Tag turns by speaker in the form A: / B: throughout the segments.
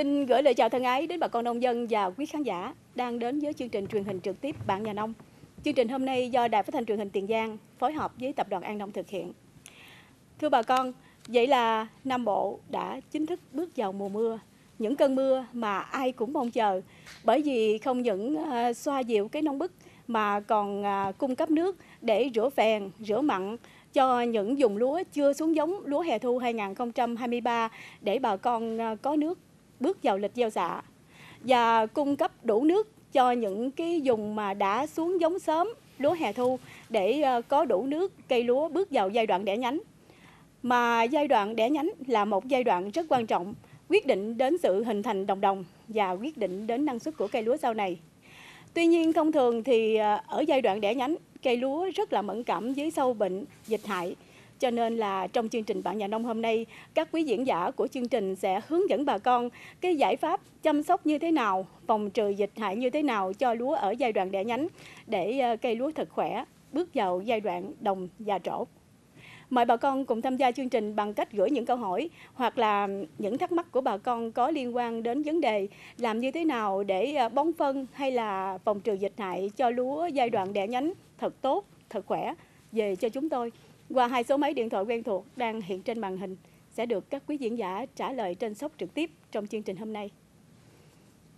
A: Xin gửi lời chào thân ái đến bà con nông dân và quý khán giả đang đến với chương trình truyền hình trực tiếp Bạn Nhà Nông. Chương trình hôm nay do Đài Phát thanh Truyền hình Tiền Giang phối hợp với Tập đoàn An Nông thực hiện. Thưa bà con, vậy là Nam Bộ đã chính thức bước vào mùa mưa. Những cơn mưa mà ai cũng mong chờ bởi vì không những ờ, xoa dịu cái nóng bức mà còn ờ, cung cấp nước để rửa phèn, rửa mặn cho những vùng lúa chưa xuống giống lúa hè thu 2023 để bà con ờ, có nước bước vào lịch gieo xạ và cung cấp đủ nước cho những cái vùng mà đã xuống giống sớm lúa hè thu để ờ, có đủ nước cây lúa bước vào giai đoạn đẻ nhánh. Mà giai đoạn đẻ nhánh là một giai đoạn rất quan trọng, quyết định đến sự hình thành đồng đồng và quyết định đến năng suất của cây lúa sau này. Tuy nhiên thông thường thì ờ, ở giai đoạn đẻ nhánh, cây lúa rất là mẫn cảm với sâu bệnh, dịch hại cho nên là trong chương trình Bạn Nhà Nông hôm nay, các quý diễn giả của chương trình sẽ hướng dẫn bà con cái giải pháp chăm sóc như thế nào, phòng trừ dịch hại như thế nào cho lúa ở giai đoạn đẻ nhánh để ờ, cây lúa thật khỏe, bước vào giai đoạn đồng già trổ. Mời bà con cùng tham gia chương trình bằng cách gửi những câu hỏi hoặc là những thắc mắc của bà con có liên quan đến vấn đề làm như thế nào để ờ, bón phân hay là phòng trừ dịch hại cho lúa giai đoạn đẻ nhánh thật tốt, thật khỏe về cho chúng tôi qua hai số máy điện thoại quen thuộc đang hiện trên màn hình sẽ được các quý diễn giả trả lời trên sóng trực tiếp trong chương trình hôm nay.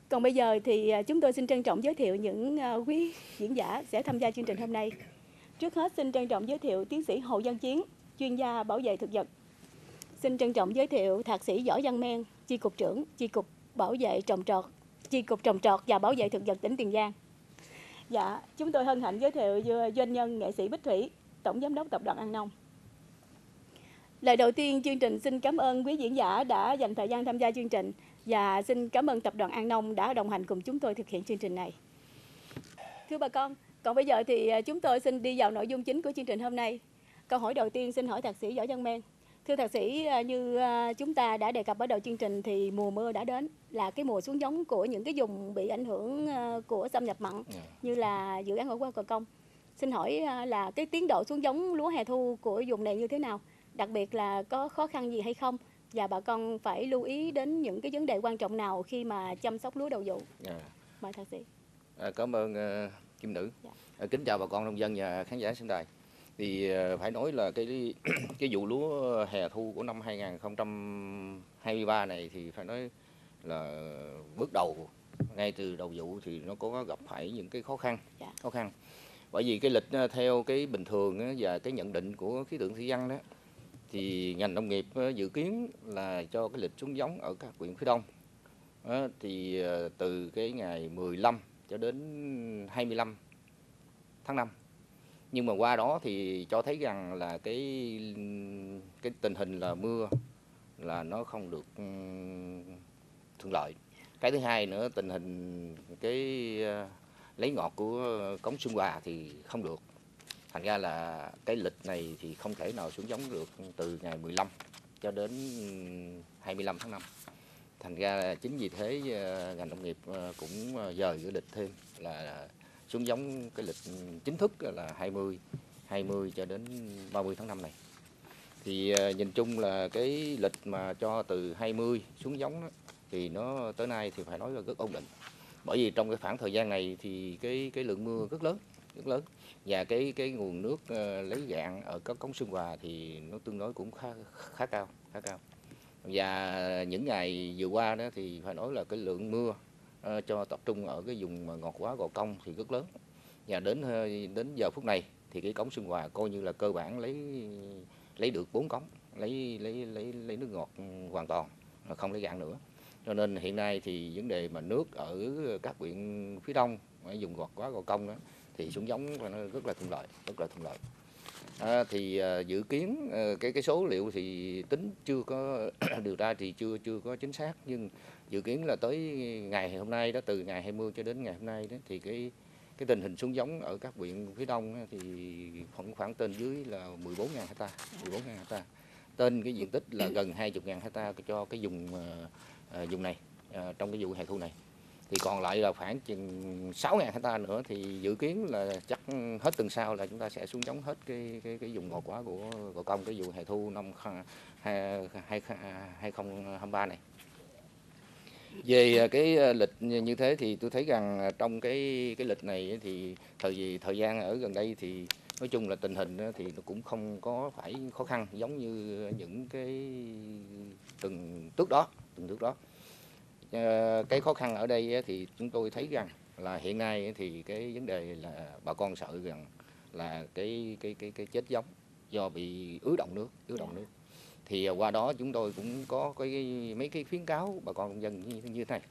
A: Còn bây giờ thì à, chúng tôi xin trân trọng giới thiệu những à, quý diễn giả sẽ tham gia chương trình hôm nay. Trước hết xin trân trọng giới thiệu tiến sĩ Hồ Văn Chiến, chuyên gia bảo vệ thực vật. Xin trân trọng giới thiệu thạc sĩ Võ Văn Men, chi cục trưởng chi cục bảo vệ trồng trọt, chi cục trồng trọt và bảo vệ thực vật tỉnh Tiền Giang. Dạ, chúng tôi hân hạnh giới thiệu doanh nhân nghệ sĩ Bích Thủy, Tổng Giám đốc Tập đoàn An Nông. Lời đầu tiên, chương trình xin cảm ơn quý diễn giả đã dành thời gian tham gia chương trình và xin cảm ơn Tập đoàn An Nông đã đồng hành cùng chúng tôi thực hiện chương trình này. Thưa bà con, còn bây giờ thì chúng tôi xin đi vào nội dung chính của chương trình hôm nay. Câu hỏi đầu tiên xin hỏi thạc sĩ Võ Văn Men. Thưa thạc sĩ, như chúng ta đã đề cập ở đầu chương trình thì mùa mưa đã đến là cái mùa xuống giống của những cái vùng bị ảnh hưởng của xâm nhập mặn như là dự án ở qua Cò Công. Xin hỏi là cái tiến độ xuống giống lúa hè thu của vùng này như thế nào? Đặc biệt là có khó khăn gì hay không? Và bà con phải lưu ý đến những cái vấn đề quan trọng nào khi mà chăm sóc lúa đầu vụ?
B: À,
A: Mời thạc sĩ.
B: à, cảm ơn uh, Kim Nữ.
A: Dạ.
B: À, kính chào bà con nông dân và khán giả xem đài. Thì uh, phải nói là cái cái vụ lúa hè thu của năm 2023 này thì phải nói là bước đầu ngay từ đầu vụ thì nó có gặp phải những cái khó khăn
A: Dạ.
B: khó khăn bởi vì cái lịch ờ, theo cái bình thường và cái nhận định của khí tượng thủy văn đó, thì ngành nông nghiệp ờ, dự kiến là cho cái lịch xuống giống ở các huyện phía đông. Ờ, thì từ cái ngày 15 cho đến 25 tháng 5 nhưng mà qua đó thì cho thấy rằng là cái cái tình hình là mưa là nó không được thuận lợi. Cái thứ hai nữa, tình hình cái lấy ngọt của cống Xuân Hòa thì không được. Thành ra là cái lịch này thì không thể nào xuống giống được từ ngày 15 cho đến 25 tháng 5 thành ra chính vì thế ờ, ngành nông nghiệp ờ, cũng ờ, dời cái lịch thêm là xuống giống cái lịch chính thức là 20 20 cho đến 30 tháng 5 này. Thì nhìn chung là cái lịch mà cho từ 20 xuống giống đó, thì nó tới nay thì phải nói là rất ổn định bởi vì trong cái khoảng thời gian này thì cái cái lượng mưa rất lớn rất lớn. Và cái cái nguồn nước ờ, lấy dạng ở các cống Xuân Hòa thì nó tương đối cũng khá khá cao khá cao. Và những ngày vừa qua đó thì phải nói là cái lượng mưa ờ, cho tập trung ở cái vùng mà ngọt quá gò công thì rất lớn. Và đến ờ, đến giờ phút này thì cái cống Xuân Hòa coi như là cơ bản lấy lấy được bốn cống, lấy lấy lấy lấy nước ngọt hoàn toàn không lấy dạng nữa cho nên hiện nay thì vấn đề mà nước ở các huyện phía đông dùng gọt quá gò công đó thì xuống giống là nó rất là thuận lợi rất là thuận lợi. À, thì à, dự kiến à, cái cái số liệu thì tính chưa có điều tra thì chưa chưa có chính xác nhưng dự kiến là tới ngày hôm nay đó từ ngày 20 cho đến ngày hôm nay đó thì cái cái tình hình xuống giống ở các huyện phía đông thì khoảng khoảng trên dưới là 14.000 hecta 14.000 hecta. Trên cái diện tích là gần 20.000 hecta cho cái vùng à, À, vùng này à, trong cái vụ hè thu này. Thì còn lại là khoảng chừng 6.000 hecta nữa thì dự kiến là chắc hết tuần sau là chúng ta sẽ xuống giống hết cái cái cái vùng ngọt quá của của công cái vụ hè thu năm hai- hai- 2023 này. Về à, cái lịch như thế thì tôi thấy rằng trong cái cái lịch này thì thời gì thời gian ở gần đây thì nói chung là tình hình thì nó cũng không có phải khó khăn giống như những cái từng trước đó từng nước đó. Ờ, cái khó khăn ở đây thì chúng tôi thấy rằng là hiện nay thì cái vấn đề là bà con sợ rằng là cái cái cái cái chết giống do bị ứ động nước ứ động nước. Thì qua đó chúng tôi cũng có cái mấy cái khuyến cáo bà con nông dân như, như thế này.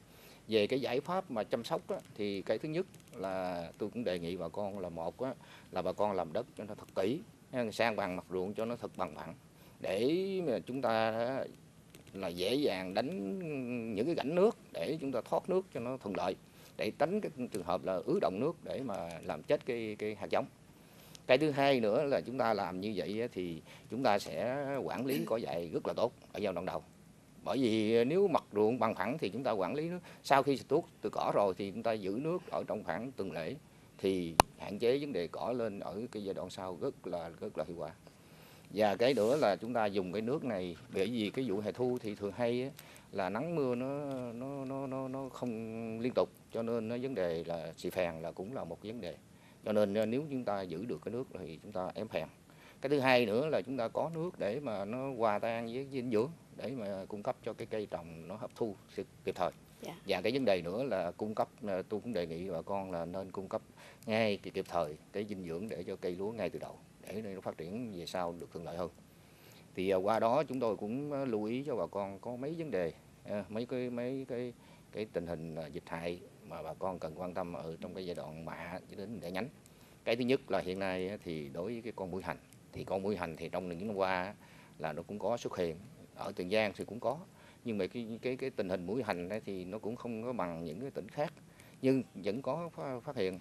B: Về cái giải pháp mà chăm sóc đó, thì cái thứ nhất là tôi cũng đề nghị bà con là một đó, là bà con làm đất cho nó thật kỹ sang bằng mặt ruộng cho nó thật bằng phẳng để mà chúng ta là dễ dàng đánh những cái rãnh nước để chúng ta thoát nước cho nó thuận lợi, để tránh cái trường hợp là ứ động nước để mà làm chết cái cái hạt giống. Cái thứ hai nữa là chúng ta làm như vậy thì chúng ta sẽ quản lý cỏ dại rất là tốt ở giai đoạn đầu. Bởi vì nếu mặt ruộng bằng phẳng thì chúng ta quản lý nước sau khi tuốt từ cỏ rồi thì chúng ta giữ nước ở trong khoảng tuần lễ thì hạn chế vấn đề cỏ lên ở cái giai đoạn sau rất là rất là hiệu quả và cái nữa là chúng ta dùng cái nước này bởi vì cái vụ hè thu thì thường hay á, là nắng mưa nó nó nó nó nó không liên tục cho nên nó vấn đề là xì phèn là cũng là một vấn đề. Cho nên ờ, nếu chúng ta giữ được cái nước thì chúng ta ém phèn. Cái thứ hai nữa là chúng ta có nước để mà nó hòa tan với dinh dưỡng để mà cung cấp cho cái cây trồng nó hấp thu kịp thời.
A: Dạ.
B: và cái vấn đề nữa là cung cấp ờ, tôi cũng đề nghị bà con là nên cung cấp ngay kịp thời cái dinh dưỡng để cho cây lúa ngay từ đầu để nó phát triển về sau được thuận lợi hơn. Thì à, qua đó chúng tôi cũng à, lưu ý cho bà con có mấy vấn đề à, mấy cái mấy cái cái tình hình dịch hại mà bà con cần quan tâm ở trong cái giai đoạn mạ cho đến để nhánh. Cái thứ nhất là hiện nay thì đối với cái con mũi hành, thì con mũi hành thì trong những năm qua là nó cũng có xuất hiện, ở Tiền Giang thì cũng có, nhưng mà cái cái cái tình hình mũi hành thì nó cũng không có bằng những cái tỉnh khác, nhưng vẫn có phát hiện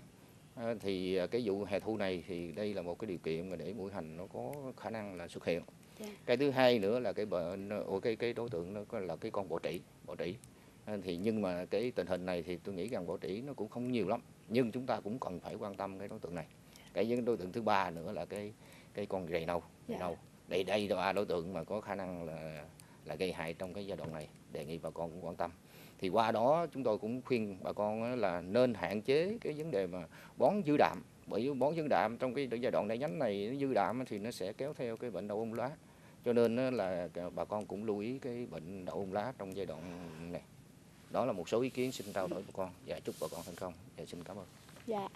B: thì ờ, cái vụ hè thu này thì đây là một cái điều kiện mà để mũi hành nó có khả năng là xuất hiện.
A: Dạ.
B: cái thứ hai nữa là cái bệnh ủa, cái cái đối tượng nó là cái con bọ trĩ bọ trĩ. Ờ, thì nhưng mà cái tình hình này thì tôi nghĩ rằng bọ trĩ nó cũng không nhiều lắm nhưng chúng ta cũng cần phải quan tâm cái đối tượng này. Cái đối tượng thứ ba nữa là cái cái con rầy nâu rầy
A: Dạ.
B: nâu. Đây đây là đối tượng mà có khả năng là là gây hại trong cái giai đoạn này đề nghị bà con cũng quan tâm thì qua đó chúng tôi cũng khuyên bà con là nên hạn chế cái vấn đề mà bón dư đạm. Bởi vì bón dư đạm trong cái giai đoạn đại nhánh này nó dư đạm thì nó sẽ kéo theo cái bệnh đậu ung lá. Cho nên là bà con cũng lưu ý cái bệnh đậu ung lá trong giai đoạn này. Đó là một số ý kiến xin trao đổi bà con. Và chúc bà con thành công. Và xin cảm ơn.
A: Dạ.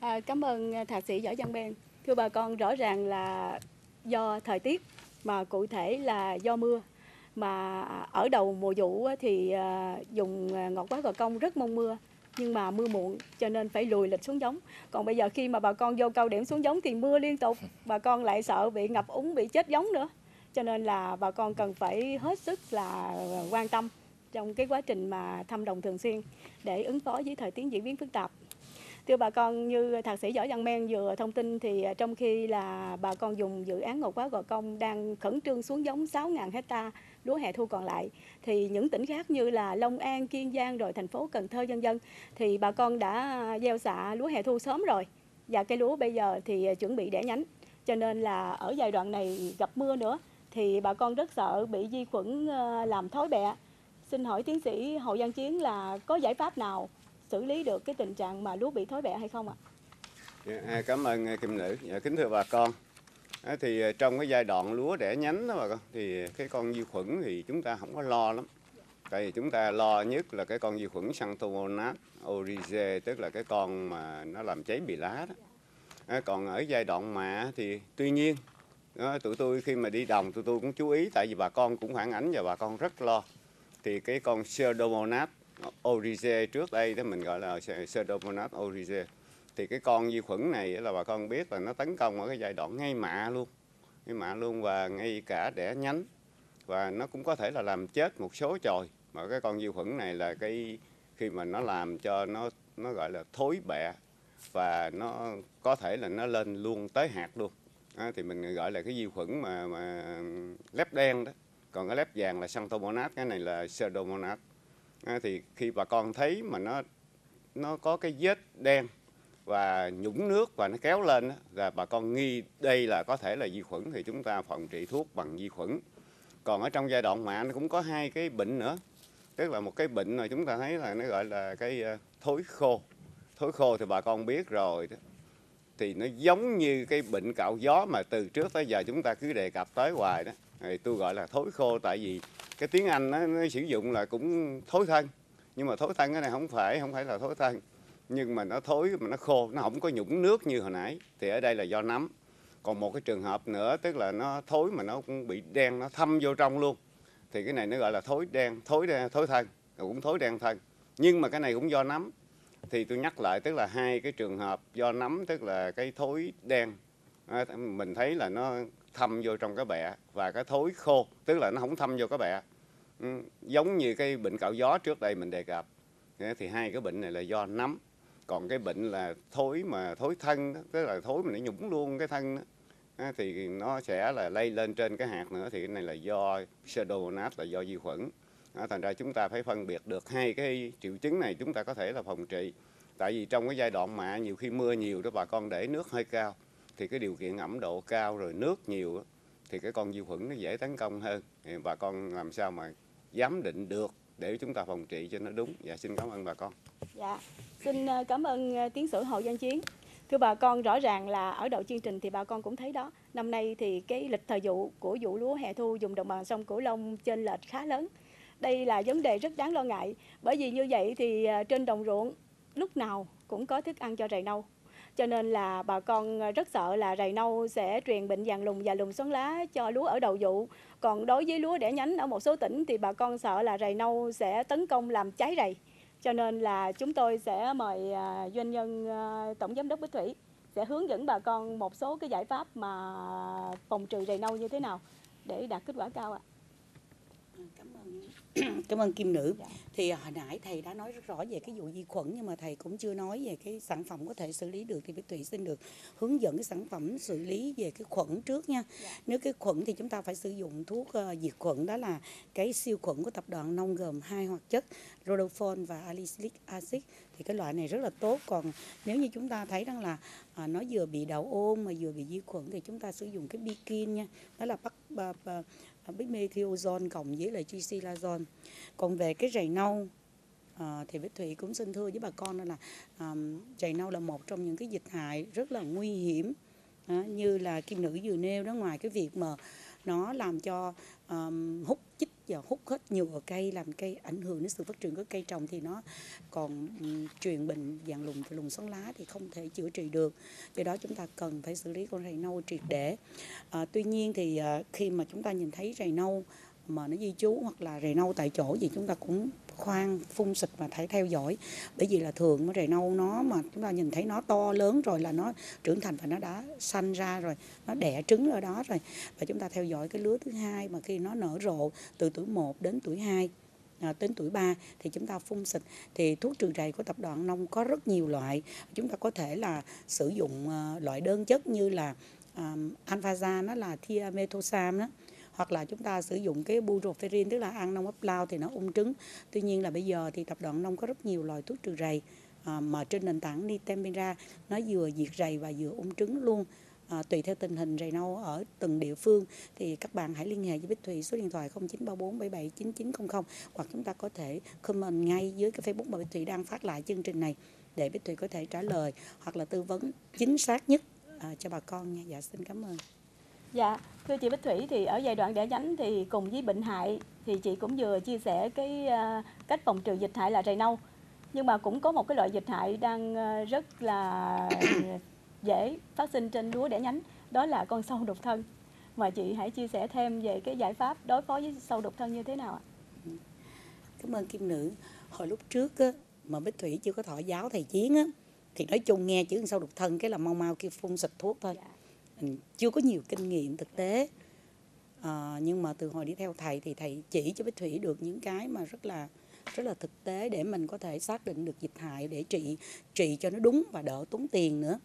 A: À, cảm ơn à, thạc sĩ Võ Văn Ben. Thưa bà con, rõ ràng là do thời tiết mà cụ thể là do mưa mà ở đầu mùa vụ thì à, dùng à, ngọt quá gò công rất mong mưa nhưng mà mưa muộn cho nên phải lùi lịch xuống giống. Còn bây giờ khi mà bà con vô cao điểm xuống giống thì mưa liên tục, bà con lại sợ bị ngập úng, bị chết giống nữa. Cho nên là bà con cần phải hết sức là quan tâm trong cái quá trình mà thăm đồng thường xuyên để ứng phó với thời tiết diễn biến phức tạp. Thưa bà con, như thạc sĩ Võ Văn Men vừa thông tin thì à, trong khi là bà con dùng dự án ngọt quá gò công đang khẩn trương xuống giống 6.000 hecta lúa hè thu còn lại thì những tỉnh khác như là Long An, Kiên Giang rồi thành phố Cần Thơ dân dân thì bà con đã gieo xạ lúa hè thu sớm rồi và cây lúa bây giờ thì à, chuẩn bị đẻ nhánh cho nên là ở giai đoạn này gặp mưa nữa thì bà con rất sợ bị vi khuẩn à, làm thối bẹ. Xin hỏi tiến sĩ Hồ Văn Chiến là có giải pháp nào xử lý được cái tình trạng mà lúa bị thối bẹ hay không ạ?
C: Dạ, à, cảm ơn à, Kim Nữ. Dạ, kính thưa bà con. À, thì ờ, trong cái giai đoạn lúa đẻ nhánh đó bà con thì cái con vi khuẩn thì chúng ta không có lo lắm. Tại vì chúng ta lo nhất là cái con vi khuẩn Santomonas oryzae tức là cái con mà nó làm cháy bì lá đó. À, còn ở giai đoạn mạ thì tuy nhiên đó, tụi tôi khi mà đi đồng tụi tôi cũng chú ý tại vì bà con cũng phản ánh và bà con rất lo. Thì cái con Pseudomonas oryzae trước đây đó mình gọi là Pseudomonas oryzae thì cái con vi khuẩn này là bà con biết là nó tấn công ở cái giai đoạn ngay mạ luôn. Ngay mạ luôn và ngay cả đẻ nhánh. Và nó cũng có thể là làm chết một số chồi mà cái con vi khuẩn này là cái khi mà nó làm cho nó nó gọi là thối bẹ. Và nó có thể là nó lên luôn tới hạt luôn. Đó, thì mình gọi là cái vi khuẩn mà mà lép đen đó. Còn cái lép vàng là santomonas cái này là Pseudomonas đó, thì khi bà con thấy mà nó nó có cái vết đen và nhũng nước và nó kéo lên là bà con nghi đây là có thể là vi khuẩn thì chúng ta phòng trị thuốc bằng vi khuẩn. Còn ở trong giai đoạn mạ nó cũng có hai cái bệnh nữa. Tức là một cái bệnh mà chúng ta thấy là nó gọi là cái ờ, thối khô. Thối khô thì bà con biết rồi đó. Thì nó giống như cái bệnh cạo gió mà từ trước tới giờ chúng ta cứ đề cập tới hoài đó. Thì tôi gọi là thối khô tại vì cái tiếng Anh nó, nó sử dụng là cũng thối thân. Nhưng mà thối thân cái này không phải không phải là thối thân nhưng mà nó thối mà nó khô nó không có nhũng nước như hồi nãy. Thì ở đây là do nấm. Còn một cái trường hợp nữa tức là nó thối mà nó cũng bị đen nó thâm vô trong luôn. Thì cái này nó gọi là thối đen thối đen, thối thân. Cũng thối đen thân. Nhưng mà cái này cũng do nấm. Thì tôi nhắc lại tức là hai cái trường hợp do nấm tức là cái thối đen mình thấy là nó thâm vô trong cái bẹ và cái thối khô tức là nó không thâm vô cái bẹ. Ừ, giống như cái bệnh cạo gió trước đây mình đề cập. Thì hai cái bệnh này là do nấm còn cái bệnh là thối mà thối thân đó, tức là thối mà nó nhũng luôn cái thân đó, á, thì nó sẽ là lây lên trên cái hạt nữa thì cái này là do pseudomonas là do vi khuẩn. Đó, thành ra chúng ta phải phân biệt được hai cái triệu chứng này chúng ta có thể là phòng trị. Tại vì trong cái giai đoạn mạ nhiều khi mưa nhiều đó bà con để nước hơi cao thì cái điều kiện ẩm độ cao rồi nước nhiều đó, thì cái con vi khuẩn nó dễ tấn công hơn. Thì bà con làm sao mà giám định được để chúng ta phòng trị cho nó đúng và xin cảm ơn bà con
A: Dạ, xin ờ, cảm ơn ờ, tiến sĩ Hồ Văn Chiến. Thưa bà con, rõ ràng là ở đầu chương trình thì bà con cũng thấy đó. Năm nay thì cái lịch thời vụ của vụ lúa hè thu dùng đồng bằng sông Cửu Long trên lệch khá lớn. Đây là vấn đề rất đáng lo ngại. Bởi vì như vậy thì ờ, trên đồng ruộng lúc nào cũng có thức ăn cho rầy nâu. Cho nên là bà con ờ, rất sợ là rầy nâu sẽ truyền bệnh vàng lùn và lùn xoắn lá cho lúa ở đầu vụ. Còn đối với lúa đẻ nhánh ở một số tỉnh thì bà con sợ là rầy nâu sẽ tấn công làm cháy rầy cho nên là chúng tôi sẽ mời à, doanh nhân ờ, tổng giám đốc Bích Thủy sẽ hướng dẫn bà con một số cái giải pháp mà phòng trừ rầy nâu như thế nào để đạt kết quả cao ạ.
D: À. cảm ơn kim nữ.
A: Dạ.
D: thì hồi nãy thầy đã nói rất rõ về cái vụ vi khuẩn nhưng mà thầy cũng chưa nói về cái sản phẩm có thể xử lý được thì Bích Thủy xin được hướng dẫn cái sản phẩm xử lý về cái khuẩn trước nha.
A: Dạ.
D: nếu cái khuẩn thì chúng ta phải sử dụng thuốc ờ, diệt khuẩn đó là cái siêu khuẩn của tập đoàn nông gồm hai hoạt chất Rhodophen và Alicylic acid. Thì cái loại này rất là tốt. Còn nếu như chúng ta thấy rằng là à, nó vừa bị đậu ôn mà vừa bị vi khuẩn thì chúng ta sử dụng cái bikin nha. Đó là bắc ba, ba, cộng với lại gclazone còn về cái rầy nâu à, thì Bích Thủy cũng xin thưa với bà con đó là ờ, à, rầy nâu là một trong những cái dịch hại rất là nguy hiểm à, như là kim nữ vừa nêu đó. Ngoài cái việc mà nó làm cho um, hút chích và hút hết nhựa cây làm cây ảnh hưởng đến sự phát triển của cây trồng thì nó còn um, truyền bệnh dạng lùn và lùn xoắn lá thì không thể chữa trị được. Do đó chúng ta cần phải xử lý con rầy nâu triệt để. À, tuy nhiên thì à, khi mà chúng ta nhìn thấy rầy nâu mà nó di trú hoặc là rầy nâu tại chỗ thì chúng ta cũng khoan phun xịt và phải theo dõi. Bởi vì là thường nó rầy nâu nó mà chúng ta nhìn thấy nó to lớn rồi là nó trưởng thành và nó đã sanh ra rồi nó đẻ trứng ở đó rồi. Và chúng ta theo dõi cái lứa thứ hai mà khi nó nở rộ từ tuổi 1 đến tuổi 2 à, đến tuổi 3 thì chúng ta phun xịt. Thì thuốc trừ rầy của tập đoàn nông có rất nhiều loại. Chúng ta có thể là sử dụng uh, loại đơn chất như là um, alphaza nó là thiamethoxam đó hoặc là chúng ta sử dụng cái bupropion tức là ăn nông ấp lao thì nó ung trứng tuy nhiên là bây giờ thì tập đoàn nông có rất nhiều loại thuốc trừ rầy à, mà trên nền tảng Nitemira nó vừa diệt rầy và vừa ung trứng luôn à, tùy theo tình hình rầy nâu ở từng địa phương thì các bạn hãy liên hệ với Bích Thủy số điện thoại 0934779900 hoặc chúng ta có thể comment ngay dưới cái Facebook mà Bích Thủy đang phát lại chương trình này để Bích Thủy có thể trả lời hoặc là tư vấn chính xác nhất à, cho bà con nha. Dạ xin cảm ơn.
A: Dạ, thưa chị Bích Thủy thì ở giai đoạn đẻ nhánh thì cùng với bệnh hại thì chị cũng vừa chia sẻ cái à, cách phòng trừ dịch hại là rầy nâu. Nhưng mà cũng có một cái loại dịch hại đang à, rất là dễ phát sinh trên lúa đẻ nhánh, đó là con sâu đục thân. Mời chị hãy chia sẻ thêm về cái giải pháp đối phó với sâu đục thân như thế nào ạ?
D: Cảm ơn Kim Nữ. Hồi lúc trước á, mà Bích Thủy chưa có thọ giáo thầy Chiến á, thì nói chung nghe chữ sâu đục thân cái là mau mau kêu phun xịt thuốc thôi.
A: Dạ.
D: Chưa có nhiều kinh nghiệm thực tế. À, nhưng mà từ hồi đi theo thầy thì thầy chỉ cho Bích Thủy được những cái mà rất là rất là thực tế để mình có thể xác định được dịch hại để trị trị cho nó đúng và đỡ tốn tiền nữa.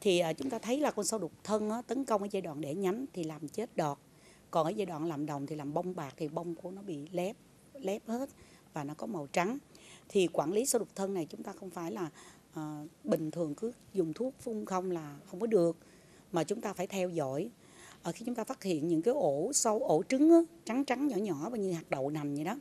D: Thì à, chúng ta thấy là con sâu đục thân á, tấn công ở giai đoạn đẻ nhánh thì làm chết đọt. Còn ở giai đoạn làm đồng thì làm bông bạc thì bông của nó bị lép lép hết và nó có màu trắng. Thì quản lý sâu đục thân này chúng ta không phải là à, bình thường cứ dùng thuốc phun không là không có được mà chúng ta phải theo dõi. Ở khi chúng ta phát hiện những cái ổ sâu ổ trứng á, trắng trắng nhỏ nhỏ và như hạt đậu nằm vậy đó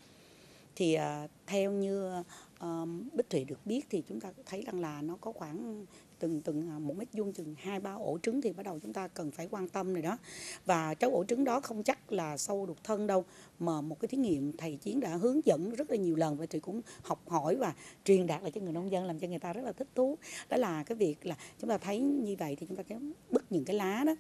D: thì à, theo như ờ, Bích Thủy được biết thì chúng ta thấy rằng là nó có khoảng từng từng à, một mét vuông, chừng hai, ba ổ trứng thì bắt đầu chúng ta cần phải quan tâm rồi đó. Và cháu ổ trứng đó không chắc là sâu đục thân đâu, mà một cái thí nghiệm thầy chiến đã hướng dẫn rất là nhiều lần và thì cũng học hỏi và truyền đạt lại cho người nông dân, làm cho người ta rất là thích thú. Đó là cái việc là chúng ta thấy như vậy thì chúng ta kéo bứt những cái lá đó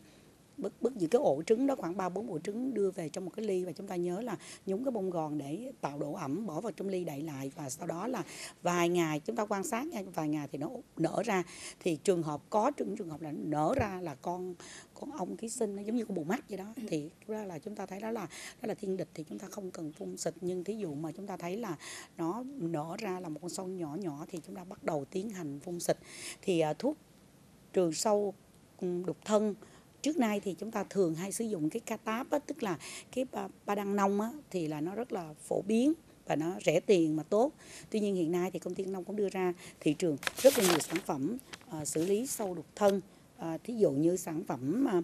D: bứt bứt những cái ổ trứng đó khoảng ba bốn ổ trứng đưa về trong một cái ly và chúng ta nhớ là nhúng cái bông gòn để tạo độ ẩm bỏ vào trong ly đậy lại và sau đó là vài ngày chúng ta quan sát nha vài ngày thì nó nở ra. Thì trường hợp có trường trường hợp là nở ra là con con ong ký sinh nó giống như con bù mắt vậy đó. Thì ra là chúng ta thấy đó là đó là thiên địch thì chúng ta không cần phun xịt. Nhưng thí dụ mà chúng ta thấy là nó nở ra là một con sâu nhỏ nhỏ thì chúng ta bắt đầu tiến hành phun xịt. Thì à, thuốc trừ sâu ừ, đục thân trước nay thì chúng ta thường hay sử dụng cái catap á, tức là cái ba, ba đăng nông á, thì là nó rất là phổ biến và nó rẻ tiền mà tốt. Tuy nhiên hiện nay thì công ty nông cũng đưa ra thị trường rất là nhiều sản phẩm uh, xử lý sâu đục thân. Uh, thí dụ như sản phẩm uh,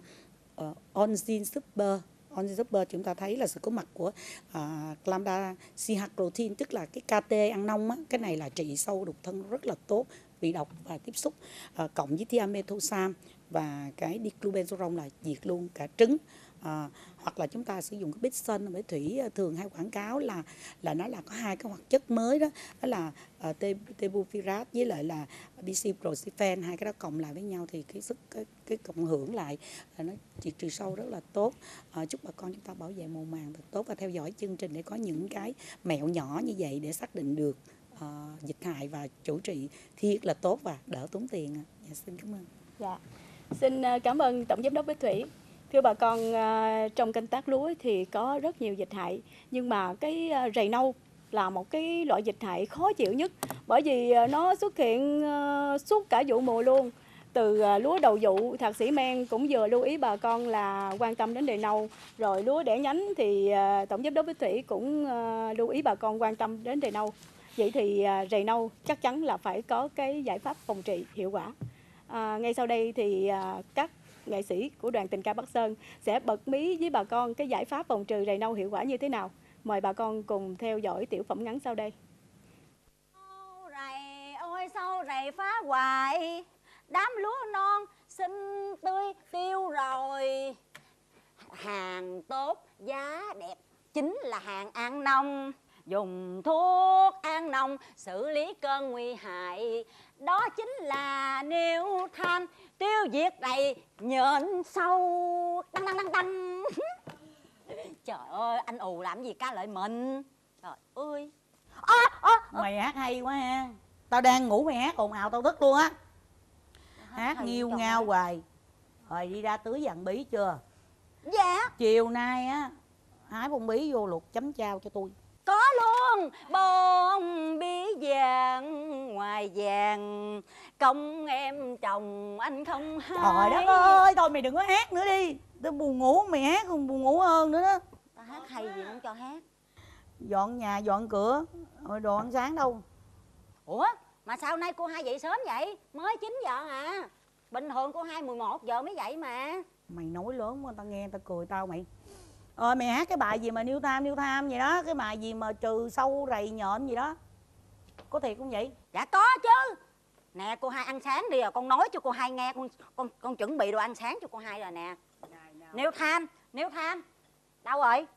D: uh, Onzin Super. Onzin Super chúng ta thấy là sự có mặt của uh, lambda protein tức là cái KT ăn nông á, cái này là trị sâu đục thân rất là tốt vị độc và tiếp xúc uh, cộng với thiamethoxam và cái diclobenzoron là diệt luôn cả trứng. À, hoặc là chúng ta sử dụng cái bích Bixen bởi thủy ờ, thường hay quảng cáo là là nó là có hai cái hoạt chất mới đó đó là ờ, uh, tebufirat với lại là biciprophen hai cái đó cộng lại với nhau thì cái sức cái, cái cộng hưởng lại là nó diệt trừ sâu rất là tốt. À, chúc bà con chúng ta bảo vệ mùa màng thật tốt và theo dõi chương trình để có những cái mẹo nhỏ như vậy để xác định được uh, dịch hại và chủ trị thiệt là tốt và đỡ tốn tiền dạ, xin cảm ơn.
A: Dạ. Xin à, cảm ơn Tổng Giám đốc Bích Thủy. Thưa bà con, à, trong canh tác lúa thì có rất nhiều dịch hại, nhưng mà cái à, rầy nâu là một cái loại dịch hại khó chịu nhất bởi vì nó xuất hiện suốt cả vụ mùa luôn. Từ lúa đầu vụ, thạc sĩ Men cũng vừa lưu ý bà con là quan tâm đến rầy nâu. Rồi lúa đẻ nhánh thì Tổng Giám đốc Bích Thủy cũng lưu ý bà con quan tâm đến rầy nâu. Vậy thì rầy nâu chắc chắn là phải có cái giải pháp phòng trị hiệu quả. À, ngay sau đây thì à, các nghệ sĩ của đoàn tình ca Bắc Sơn sẽ bật mí với bà con cái giải pháp phòng trừ rầy nâu hiệu quả như thế nào. Mời bà con cùng theo dõi tiểu phẩm ngắn sau đây.
E: Rầy ôi sâu rầy phá hoại Đám lúa non xinh tươi tiêu rồi Hàng tốt giá đẹp chính là hàng an nông Dùng thuốc an nông xử lý cơn nguy hại. Đó chính là nêu tham. Tiêu diệt rầy nhện sâu. Đăng đăng đăng đăng. Trời ơi anh ù làm gì ca lợi mình? Trời ơi. Ơ ơ
F: mày hát hay quá ha. Tao đang ngủ mày hát ồn ào tao thức luôn á. Hát nghiêu ngao
E: ơi.
F: hoài. Rồi đi ra tưới dàn bí chưa?
E: Dạ.
F: Chiều nay á hái bông bí vô luộc chấm chao cho tôi
E: có luôn bông bí vàng ngoài vàng. Công em chồng anh không
F: trời
E: hay.
F: đất ơi thôi mày đừng có hát nữa đi. Tao buồn ngủ mày hát còn buồn ngủ hơn nữa đó.
E: Tao hát hay gì không cho hát.
F: Dọn nhà dọn cửa. Rồi đồ ăn sáng đâu.
E: Ủa mà sao nay cô hai dậy sớm vậy? Mới 9 giờ à. Bình thường cô hai 11 giờ mới dậy mà.
F: Mày nói lớn quá tao nghe tao cười tao mày ờ mày hát cái bài gì mà niêu tham niêu tham vậy đó cái bài gì mà trừ sâu rầy nhện gì đó. Có thiệt không vậy?
E: Dạ có chứ. Nè cô hai ăn sáng đi rồi con nói cho cô hai nghe con con con chuẩn bị đồ ăn sáng cho cô hai rồi nè. Nếu tham nếu tham đâu rồi?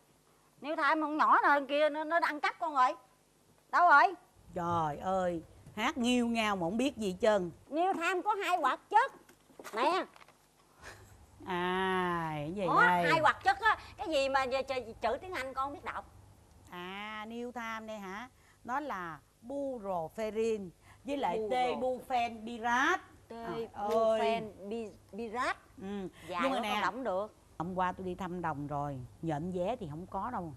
E: Nếu tham con nhỏ nè kia nó, nó ăn cắp con rồi. Đâu rồi?
F: Trời ơi hát nghiêu ngao mà không biết gì trơn.
E: Niêu tham có hai hoạt chất. Nè
F: à cái gì
E: có
F: đây?
E: hai hoạt chất á Cái gì mà chữ, chữ tiếng Anh con biết đọc?
F: À niêu tham đây hả? Nó là buroferin với lại
E: Buro.
F: tebuphenirat
E: Tê,
F: ơi.
E: Bufen, bi, birat
F: ừ.
E: Dài
F: nhưng mà nè
E: không được.
F: hôm qua tôi đi thăm đồng rồi nhện vé thì không có đâu.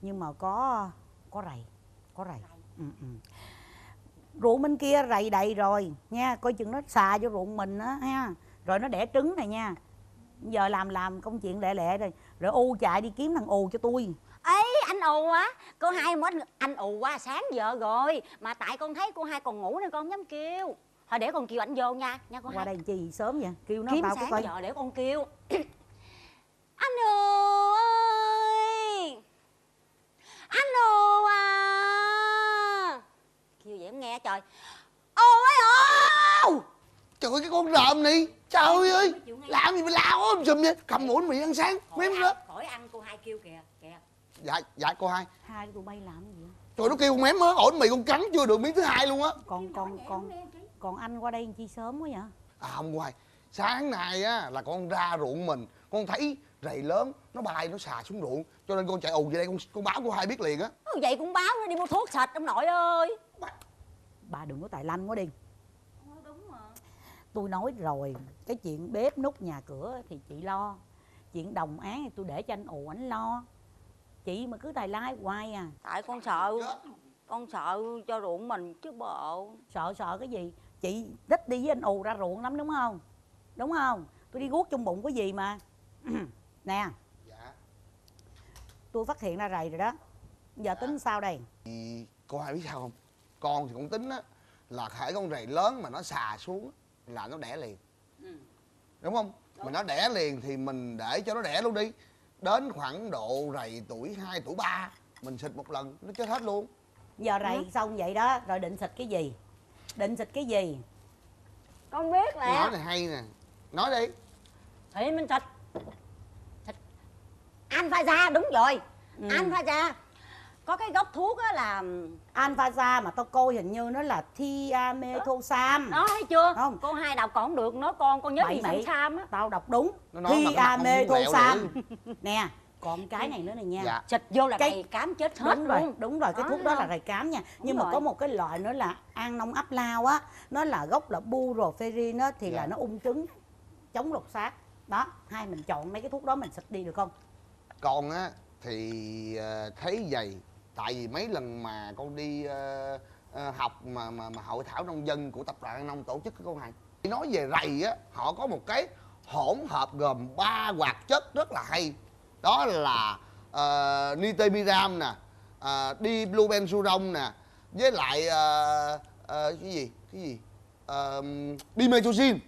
F: Nhưng mà có có rầy có rầy. Ừ, ừ. ruộng bên kia rầy đầy rồi nha coi chừng nó xà vô ruộng mình á ha. Rồi nó đẻ trứng này nha giờ làm làm công chuyện lẹ lẹ rồi. Rồi u chạy đi kiếm thằng ù cho tôi.
E: Ấy anh ù á cô hai mới anh ù qua sáng giờ rồi. Mà tại con thấy cô hai còn ngủ nên con dám kêu. Thôi để con kêu anh vô nha nha cô
F: qua
E: hai.
F: đây làm chi sớm vậy? Kêu nó
E: kiếm
F: cái
E: sáng
F: coi.
E: giờ để con kêu. Anh ù ơi! Anh ù à! Vậy không nghe trời. Ô ấy ô
G: trời ơi cái con rợm này. Trời ơi. làm gì mà lao ôm sùm vậy? Cầm muỗng mì ăn sáng
E: ăn,
G: đó.
E: khỏi ăn cô hai kêu kìa kìa.
G: Dạ dạ cô hai.
F: Hai tụi bay làm gì vậy?
G: trời nó kêu con mém mới ổn mì con cắn chưa được miếng thứ hai luôn á.
F: Còn còn còn còn anh qua đây chi sớm quá vậy?
G: À không hai. Sáng nay á là con ra ruộng mình con thấy rầy lớn nó bay nó xà xuống ruộng cho nên con chạy ù về đây con con báo cô hai biết liền á.
E: Ừ, vậy cũng báo nó đi mua thuốc sạch ông nội ơi.
F: Bà đừng có tài lanh quá đi tôi nói rồi cái chuyện bếp nút nhà cửa thì chị lo. Chuyện đồng án thì tôi để cho anh ù ảnh lo. Chị mà cứ tài lai hoài à.
E: Tại con sợ con sợ cho ruộng mình chứ bộ.
F: Sợ sợ cái gì? Chị thích đi với anh ù ra ruộng lắm đúng không? Đúng không? Tôi đi guốc trong bụng có gì mà. Nè.
G: Dạ.
F: Tôi phát hiện ra rầy rồi đó. Giờ tính sao đây?
G: Thì cô hai biết sao không? Con thì con tính á là hễ con rầy lớn mà nó xà xuống là nó đẻ liền. Đúng không? Mà nó đẻ liền thì mình để cho nó đẻ luôn đi. Đến khoảng độ rầy tuổi 2 tuổi 3 mình xịt một lần nó chết hết luôn.
F: Giờ rầy xong vậy đó rồi định xịt cái gì? Định xịt cái gì?
E: Con biết
G: nói
E: nè
G: này hay nè. Nói đi.
E: Thì mình xịt. Xịt alpha ra đúng rồi.
F: Ừ.
E: alpha ra có cái gốc thuốc á là
F: alpha mà tao coi hình như nó là thiamethoxam
E: đó thấy chưa?
F: Không.
E: cô hai đọc còn không được nói con con nhớ
F: Bậy
E: gì
F: bậy.
E: sam á.
F: Tao đọc đúng. Thiamethoxam nè còn cái này nữa này nha.
G: Dạ.
E: Xịt vô là
F: Cái-
E: cám chết hết
F: đúng rồi
E: luôn.
F: đúng rồi cái
E: Đó,
F: thuốc đó là rầy cám nha. Nhưng mà
E: rồi.
F: có một cái loại nữa là an nông áp lao á. Nó là gốc là buroferin á thì
G: Dạ.
F: là nó ung trứng chống lột xác. Đó hai mình chọn mấy cái thuốc đó mình xịt đi được không?
G: Con á thì ờ, thấy vậy tại vì mấy lần mà con đi ờ, ờ, học mà mà mà hội thảo nông dân của tập đoàn An Nông tổ chức cái câu này nói về rầy á họ có một cái hỗn hợp gồm ba hoạt chất rất là hay. Đó là ờ, uh, nitemiram nè uh, diblubenzuron nè với lại uh, uh, cái gì cái gì? Uh, dimethoxin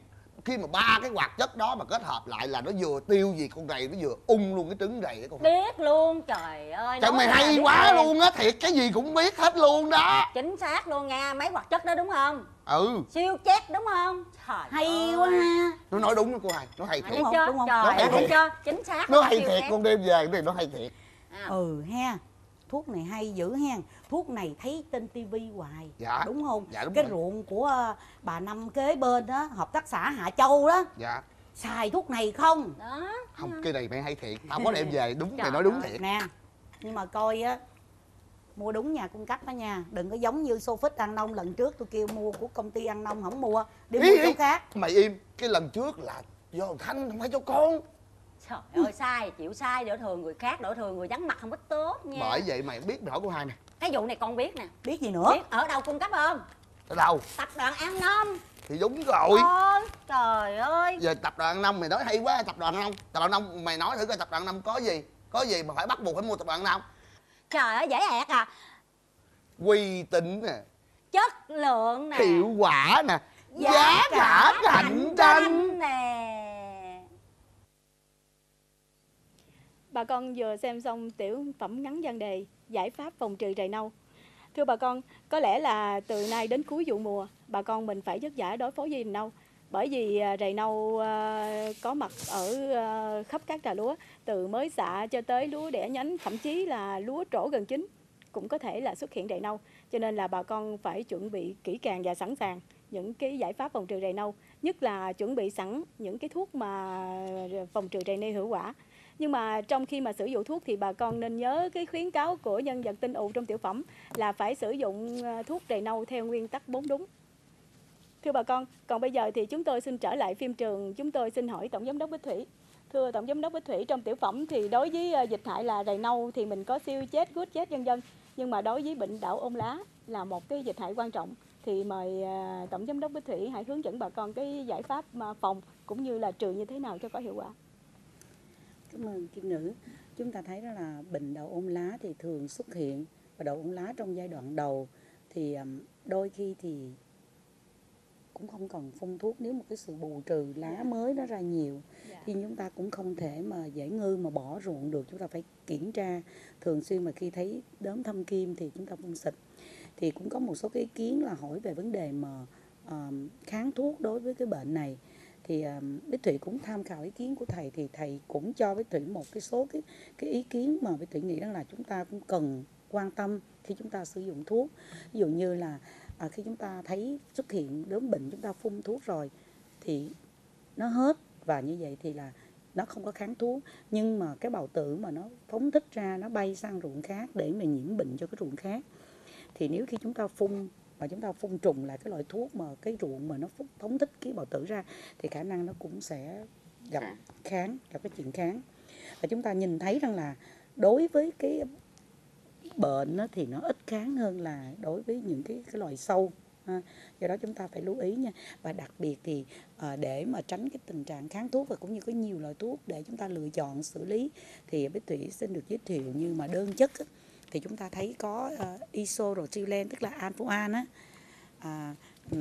G: khi mà ba cái hoạt chất đó mà kết hợp lại là nó vừa tiêu diệt con rầy nó vừa ung luôn cái trứng rầy đấy con.
E: Biết luôn trời ơi
G: Trời mày hay quá
E: liền.
G: luôn á thiệt cái gì cũng biết hết luôn đó.
E: Chính xác luôn nha mấy hoạt chất đó đúng không?
G: Ừ.
E: Siêu chết đúng không? Trời
F: hay
E: ơi.
F: quá ha.
G: Nó nói đúng đó cô hai nó hay thiệt.
F: Đúng không? Đúng không?
E: trời
G: Nó hay thiệt.
E: chưa? Chính xác
G: nó hay thiệt con đêm về cái này nó hay thiệt.
E: À,
F: ừ ha thuốc này hay dữ hen thuốc này thấy trên tivi hoài
G: Dạ.
F: đúng không?
G: Dạ, đúng
F: cái
G: rồi.
F: ruộng của ờ, bà năm kế bên đó hợp tác xã hạ châu đó.
G: Dạ.
F: Xài thuốc này không?
E: Đó.
G: Không cái này mày hay thiệt. Tao có đem về đúng mày nói đúng thiệt.
F: Nè nhưng mà coi á mua đúng nhà cung cấp đó nha. Đừng có giống như Sofit ăn nông lần trước tôi kêu mua của công ty ăn nông không mua đi
G: Ý,
F: mua chỗ khác.
G: Mày im. Cái lần trước là do thằng thanh không phải cho con
E: trời ơi sai chịu sai đỡ thường người khác đỡ thường người vắng mặt không có tốt nha.
G: Bởi vậy mày biết rõ của hai nè.
E: Cái vụ này con biết nè.
F: Biết gì nữa?
E: Biết ở đâu cung cấp không?
G: Ở đâu?
E: Tập đoàn an nông
G: thì đúng rồi.
E: Ôi trời ơi.
G: Giờ tập đoàn năm mày nói hay quá tập đoàn năm tập đoàn năm mày nói thử coi tập đoàn năm có gì có gì mà phải bắt buộc phải mua tập đoàn năm
E: trời ơi dễ ẹt à.
G: Uy tín nè.
E: Chất lượng nè.
G: Hiệu quả nè. Giá cả cạnh tranh
E: nè
A: Bà con vừa xem xong tiểu phẩm ngắn gian đề giải pháp phòng trừ rầy nâu. Thưa bà con, có lẽ là từ nay đến cuối vụ mùa, bà con mình phải vất vả đối phó với rầy nâu. Bởi vì à, rầy nâu à, có mặt ở à, khắp các trà lúa, từ mới xạ cho tới lúa đẻ nhánh, thậm chí là lúa trổ gần chín cũng có thể là xuất hiện rầy nâu. Cho nên là bà con phải chuẩn bị kỹ càng và sẵn sàng những cái giải pháp phòng trừ rầy nâu, nhất là chuẩn bị sẵn những cái thuốc mà phòng trừ rầy nâu hiệu quả nhưng mà trong khi mà sử dụng thuốc thì bà con nên nhớ cái khuyến cáo của nhân vật tinh ụ trong tiểu phẩm là phải sử dụng ờ, thuốc rầy nâu theo nguyên tắc bốn đúng. Thưa bà con, còn bây giờ thì chúng tôi xin trở lại phim trường, chúng tôi xin hỏi Tổng Giám đốc Bích Thủy. Thưa Tổng Giám đốc Bích Thủy, trong tiểu phẩm thì đối với ờ, dịch hại là rầy nâu thì mình có siêu chết, gút chết vân vân. Nhưng mà đối với bệnh đậu ôn lá là một cái dịch hại quan trọng thì mời ờ, Tổng Giám đốc Bích Thủy hãy hướng dẫn bà con cái giải pháp mà phòng cũng như là trừ như thế nào cho có hiệu quả.
D: Cảm ơn Kim Nữ. Chúng ta thấy đó là bệnh đậu ôn lá thì thường xuất hiện. Và đậu ôn lá trong giai đoạn đầu thì đôi khi thì cũng không cần phun thuốc. Nếu một cái sự bù trừ lá mới nó ra nhiều thì chúng ta cũng không thể mà dễ ngư mà bỏ ruộng được. Chúng ta phải kiểm tra thường xuyên mà khi thấy đốm thâm kim thì chúng ta phun xịt. Thì cũng có một số cái ý kiến là hỏi về vấn đề mà ờ, kháng thuốc đối với cái bệnh này thì ờ, Bích Thủy cũng tham khảo ý kiến của thầy thì thầy cũng cho Bích Thủy một cái số cái cái ý kiến mà Bích Thủy nghĩ rằng là chúng ta cũng cần quan tâm khi chúng ta sử dụng thuốc. Ví dụ như là à, khi chúng ta thấy xuất hiện đốm bệnh chúng ta phun thuốc rồi thì nó hết và như vậy thì là nó không có kháng thuốc. Nhưng mà cái bào tử mà nó phóng thích ra nó bay sang ruộng khác để mà nhiễm bệnh cho cái ruộng khác. Thì nếu khi chúng ta phun và chúng ta phun trùng lại cái loại thuốc mà cái ruộng mà nó phóng- thích cái bào tử ra thì khả năng nó cũng sẽ gặp
C: Kháng.
D: gặp cái chuyện kháng và chúng ta nhìn thấy rằng là đối với cái bệnh á, thì nó ít kháng hơn là đối với những cái, cái loài sâu ha. do đó chúng ta phải lưu ý nha và đặc biệt thì à, để mà tránh cái tình trạng kháng thuốc và cũng như có nhiều loại thuốc để chúng ta lựa chọn xử lý thì Bích Thủy xin được giới thiệu như mà đơn chất á, thì chúng ta thấy có ờ, uh, isoprotylen tức là alpha á à,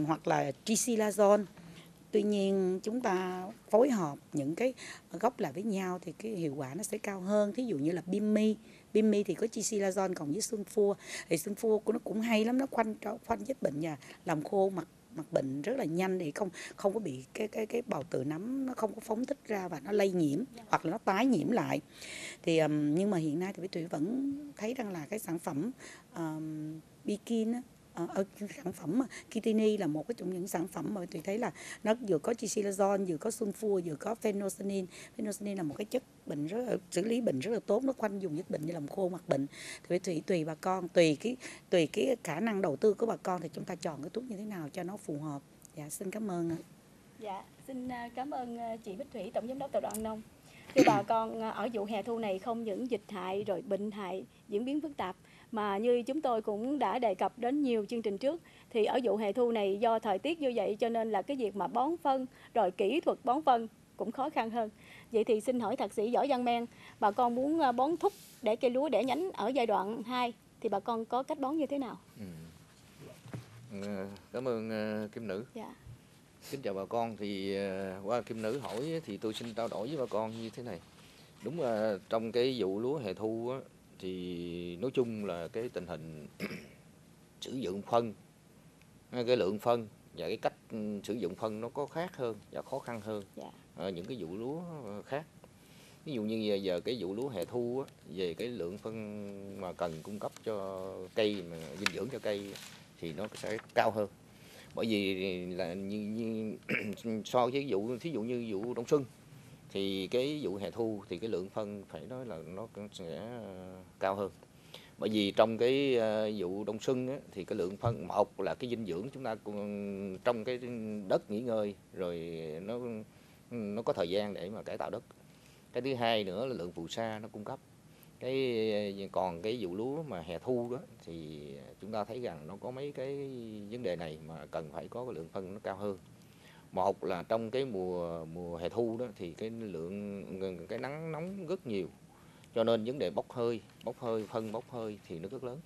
D: hoặc là tricilazone tuy nhiên chúng ta phối hợp những cái gốc lại với nhau thì cái hiệu quả nó sẽ cao hơn. Thí dụ như là bimi bimi thì có tricilazone cộng với sunfua. Thì sunfua của nó cũng hay lắm nó khoanh khoanh vết bệnh và làm khô mặt mặt bệnh rất là nhanh để không không có bị cái cái cái bào tử nấm nó không có phóng thích ra và nó lây nhiễm hoặc là nó tái nhiễm lại. Thì ừm, nhưng mà hiện nay thì Bích Thủy vẫn thấy rằng là cái sản phẩm um, Bikin á, ở cái sản phẩm Kitini là một cái trong những sản phẩm mà tôi thấy là nó vừa có tricilazone vừa có sulfur vừa có phenocyanin phenocyanin là một cái chất bệnh rất là, xử lý bệnh rất là tốt nó khoanh dùng nhất bệnh như làm khô mặt bệnh thì Bích Thủy tùy bà con tùy cái tùy cái khả năng đầu tư của bà con thì chúng ta chọn cái thuốc như thế nào cho nó phù hợp dạ xin cảm ơn ạ.
A: Dạ, xin à, cảm ơn à, chị Bích Thủy, Tổng Giám đốc Tập đoàn Nông. Thưa bà con, à, ở vụ hè thu này không những dịch hại rồi bệnh hại diễn biến phức tạp mà như chúng tôi cũng đã đề cập đến nhiều chương trình trước thì ở vụ hè thu này do thời tiết như vậy cho nên là cái việc mà bón phân rồi kỹ thuật bón phân cũng khó khăn hơn. Vậy thì xin hỏi thạc sĩ Võ Văn Men, bà con muốn à, bón thúc để cây lúa đẻ nhánh ở giai đoạn 2 thì bà con có cách bón như thế nào?
B: Ờ, Cảm ơn ờ, Kim Nữ.
A: Dạ.
B: Kính chào bà con. Thì ờ, qua Kim Nữ hỏi thì tôi xin trao đổi với bà con như thế này. Đúng là trong cái vụ lúa hè thu á, thì nói chung là cái tình hình sử dụng phân, cái lượng phân và cái cách ừ, sử dụng phân nó có khác hơn và khó khăn hơn
A: Dạ.
B: ở những cái vụ lúa ờ, khác. Ví dụ như giờ, giờ cái vụ lúa hè thu á, về cái lượng phân mà cần cung cấp cho cây mà dinh dưỡng cho cây thì nó sẽ cao hơn bởi vì là như, như so với vụ thí dụ như vụ đông xuân thì cái vụ hè thu thì cái lượng phân phải nói là nó sẽ ờ, cao hơn. Bởi vì trong cái ờ, vụ đông xuân á, thì cái lượng phân một là cái dinh dưỡng chúng ta trong cái đất nghỉ ngơi rồi nó nó có thời gian để mà cải tạo đất. Cái thứ hai nữa là lượng phù sa nó cung cấp. Cái ờ, còn cái vụ lúa mà hè thu đó thì chúng ta thấy rằng nó có mấy cái vấn đề này mà cần phải có cái lượng phân nó cao hơn một là trong cái mùa mùa hè thu đó thì cái lượng cái nắng nóng rất nhiều. Cho nên vấn đề bốc hơi bốc hơi phân bốc hơi thì nó rất lớn.